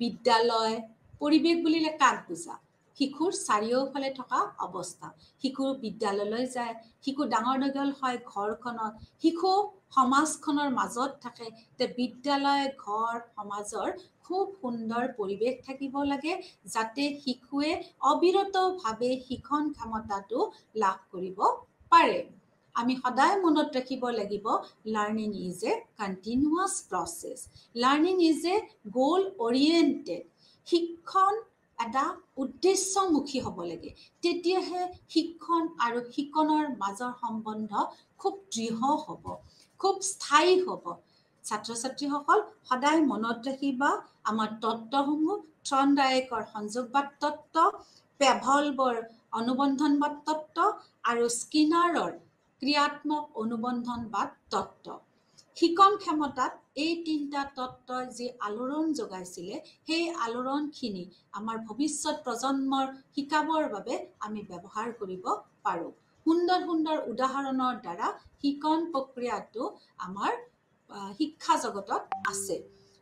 বিদ্যালয় পৰিৱেশ বুলিলে কাক বুজা? শিশুৰ চাৰিওফালে থকা অৱস্থা। শিশু বিদ্যালয়লৈ যায় শিশু ডাঙৰ দীঘল হয় ঘৰখনত শিশু সমাজখনৰ মাজত থাকে তে বিদ্যালয় ঘৰ সমাজৰ খুব সুন্দৰ পৰিৱেশ থাকিব লাগে যাতে শিশুৱে অবিৰতভাৱে শিক্ষণ ক্ষমতাটো লাভ কৰিব পাৰে। আমি সদায় মনত ৰাখিব লাগিব learning is a continuous process learning is a goal oriented শিক্ষণ এটা উদ্দেশ্যমুখী হ'ব লাগে। তেতিয়াহে শিক্ষণ আৰু শিকনৰ মাজৰ সম্বন্ধ খুব দৃঢ় হ'ব খুব স্থায়ী হ'ব। ছাত্ৰ ছাত্ৰীসকল সদায় মনত ৰাখিবা আমাৰ তত্ত্বসমূহ ত্ৰণদায়কৰ সংযোগবাদ তত্ত্ব পেভলবৰ অনুবন্ধনবাদ তত্ত্ব আৰু স্কিনাৰৰ ক্ৰিয়াত্মক অনুবন্ধনবাদ তত্ত্ব। শিকন ক্ষমতাত এই তিনিটা তত্ত্বই যি আলোড়ন জগাইছিলে সেই আলোড়নখিনি আমাৰ ভৱিষ্যত প্ৰজন্মৰ শিকাবৰ বাবে আমি ব্যৱহাৰ কৰিব পাৰোঁ। সুন্দৰ সুন্দৰ উদাহৰণৰ দ্বাৰা শিকন প্ৰক্ৰিয়াটো আমাৰ শিক্ষা জগতত আছে।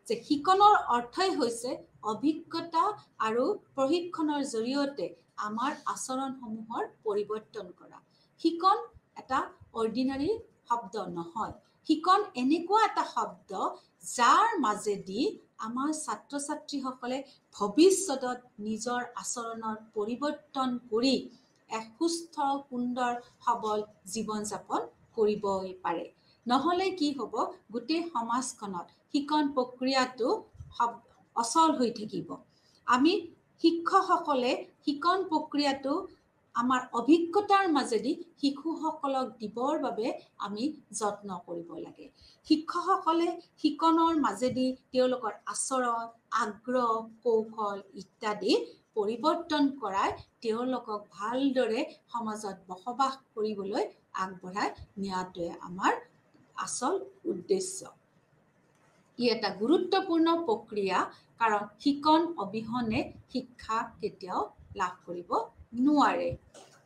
যে শিকনৰ অৰ্থই হৈছে অভিজ্ঞতা আৰু প্ৰশিক্ষণৰ জৰিয়তে আমাৰ আচৰণসমূহৰ পৰিৱৰ্তন কৰা। শিকন এটা অৰ্ডিনাৰী শব্দ নহয়। শিকন এনেকুৱা এটা শব্দ যাৰ মাজেদি আমাৰ ছাত্ৰ ছাত্ৰীসকলে ভৱিষ্যতত নিজৰ আচৰণৰ পৰিৱৰ্তন কৰি এক সুস্থ সুন্দৰ সবল জীৱন যাপন কৰিবই পাৰে। নহ'লে কি হ'ব? গোটেই সমাজখনত শিকন প্ৰক্ৰিয়াটো অচল হৈ থাকিব। আমি শিক্ষকসকলে শিকন প্ৰক্ৰিয়াটো আমাৰ অভিজ্ঞতাৰ মাজেদি শিশুসকলক দিবৰ বাবে আমি যত্ন কৰিব লাগে। শিক্ষকসকলে শিকনৰ মাজেদি তেওঁলোকৰ আচৰণ আগ্ৰহ কৌশল ইত্যাদি পৰিৱৰ্তন কৰাই তেওঁলোকক ভালদৰে সমাজত বসবাস কৰিবলৈ আগবঢ়াই নিয়াটোৱে আমাৰ আচল উদ্দেশ্য। ই এটা গুৰুত্বপূৰ্ণ প্ৰক্ৰিয়া কাৰণ শিকন অবিহনে শিক্ষা কেতিয়াও লাভ কৰিব নোৱাৰে।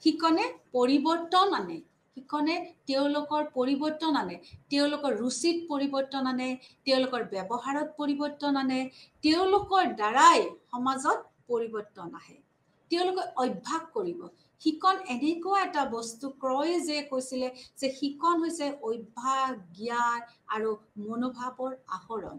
শিকনে পৰিৱৰ্তন আনে শিকনে তেওঁলোকৰ পৰিৱৰ্তন আনে তেওঁলোকৰ ৰুচিত পৰিৱৰ্তন আনে তেওঁলোকৰ ব্যৱহাৰত পৰিৱৰ্তন আনে তেওঁলোকৰ দ্বাৰাই সমাজত পৰিৱৰ্তন আহে। তেওঁলোকে অভ্যাস কৰিব শিকন এনেকুৱা এটা বস্তু ক্ৰয়ে যে কৈছিলে যে শিকন হৈছে অভ্যাস জ্ঞান আৰু মনোভাৱৰ আহৰণ।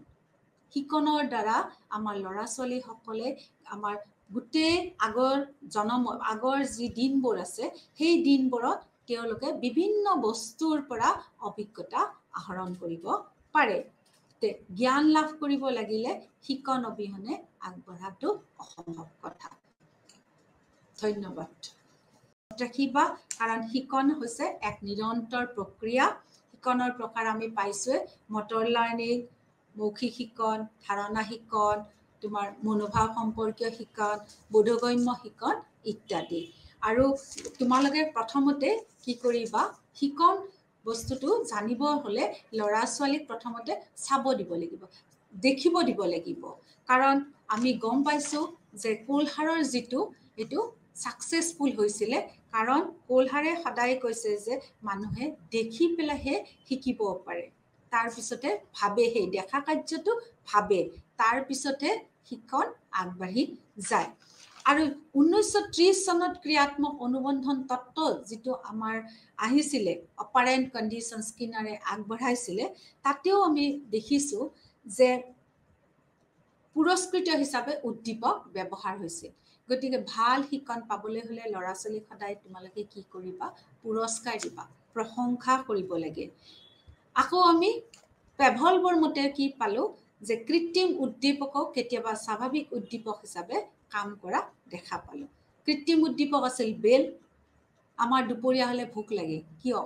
শিকনৰ দ্বাৰা আমাৰ ল'ৰা ছোৱালীসকলে আমাৰ গোটেই আগৰ জনম আগৰ যি দিনবোৰ আছে সেই দিনবোৰত তেওঁলোকে বিভিন্ন বস্তুৰ পৰা অভিজ্ঞতা আহৰণ কৰিব পাৰে। জ্ঞান লাভ কৰিব লাগিলে শিকন অবিহনে আগবঢ়াটো অসম্ভৱ কথা। ধন্যবাদ। ৰাখিবা কাৰণ শিকন হৈছে এক নিৰন্তৰ প্ৰক্ৰিয়া। শিকনৰ প্ৰকাৰ আমি পাইছোৱে মটৰ লাৰ্ণিং মৌখিক শিকন ধাৰণা শিকন তোমাৰ মনোভাৱ সম্পৰ্কীয় শিকন বোধগম্য শিকন ইত্যাদি। আৰু তোমালোকে প্ৰথমতে কি কৰিবা শিকন বস্তুটো জানিব হ'লে ল'ৰা ছোৱালীক প্ৰথমতে চাব দিব লাগিব দেখিব দিব লাগিব। কাৰণ আমি গম পাইছোঁ যে কোলহাৰৰ যিটো এইটো ছাকচেছফুল হৈছিলে কাৰণ কোলহাৰে সদায় কৈছে যে মানুহে দেখি পেলাইহে শিকিব পাৰে। তাৰপিছতে ভাবে সেই দেখা কাৰ্যটো ভাবে। তাৰপিছতহে শিক্ষণ আগবাঢ়ি যায়। আৰু ঊনৈছশ ত্ৰিছ চনত ক্ৰিয়াত্মক অনুবন্ধন তত্ত্ব যিটো আমাৰ আহিছিলে অপাৰেণ্ট কণ্ডিশ্যন স্কিনাৰে আগবঢ়াইছিলে তাতেও আমি দেখিছোঁ যে পুৰস্কৃত হিচাপে উদ্দীপক ব্যৱহাৰ হৈছে গতিকে ভাল শিকন পাবলৈ হ'লে ল'ৰা ছোৱালীক সদায় তোমালোকে কি কৰিবা? পুৰস্কাৰ দিবা প্ৰশংসা কৰিব লাগে। আকৌ আমি পেভলবৰ মতে কি পালোঁ যে কৃত্ৰিম উদ্দীপকক কেতিয়াবা স্বাভাৱিক উদ্দীপক হিচাপে কাম কৰা দেখা পালোঁ। কৃত্ৰিম উদ্দীপক আছিল বেল আমাৰ দুপৰীয়া হ'লে ভোক লাগে। কিয়?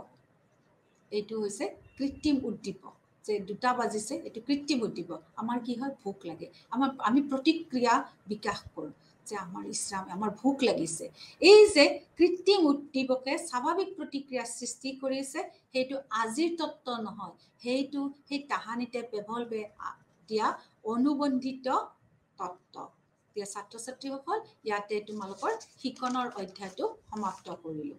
এইটো হৈছে কৃত্ৰিম উদ্দীপক যে দুটা বাজিছে এইটো কৃত্ৰিম উদ্দীপক। আমাৰ কি হয়? ভোক লাগে। আমাৰ আমি প্ৰতিক্ৰিয়া বিকাশ কৰোঁ। যে আমাৰ ইছৰাম আমাৰ ভোক লাগিছে। এই যে কৃত্ৰিম উদ্দীপকে স্বাভাৱিক প্ৰতিক্ৰিয়া সৃষ্টি কৰিছে সেইটো আজিৰ তত্ত্ব নহয়। সেইটো সেই তাহানিতে পেভলবে দিয়া অনুবন্ধিত তত্ত্ব। এতিয়া ছাত্ৰ ছাত্ৰীসকল ইয়াতে তোমালোকৰ শিকনৰ অধ্যায়টো সমাপ্ত কৰিলোঁ।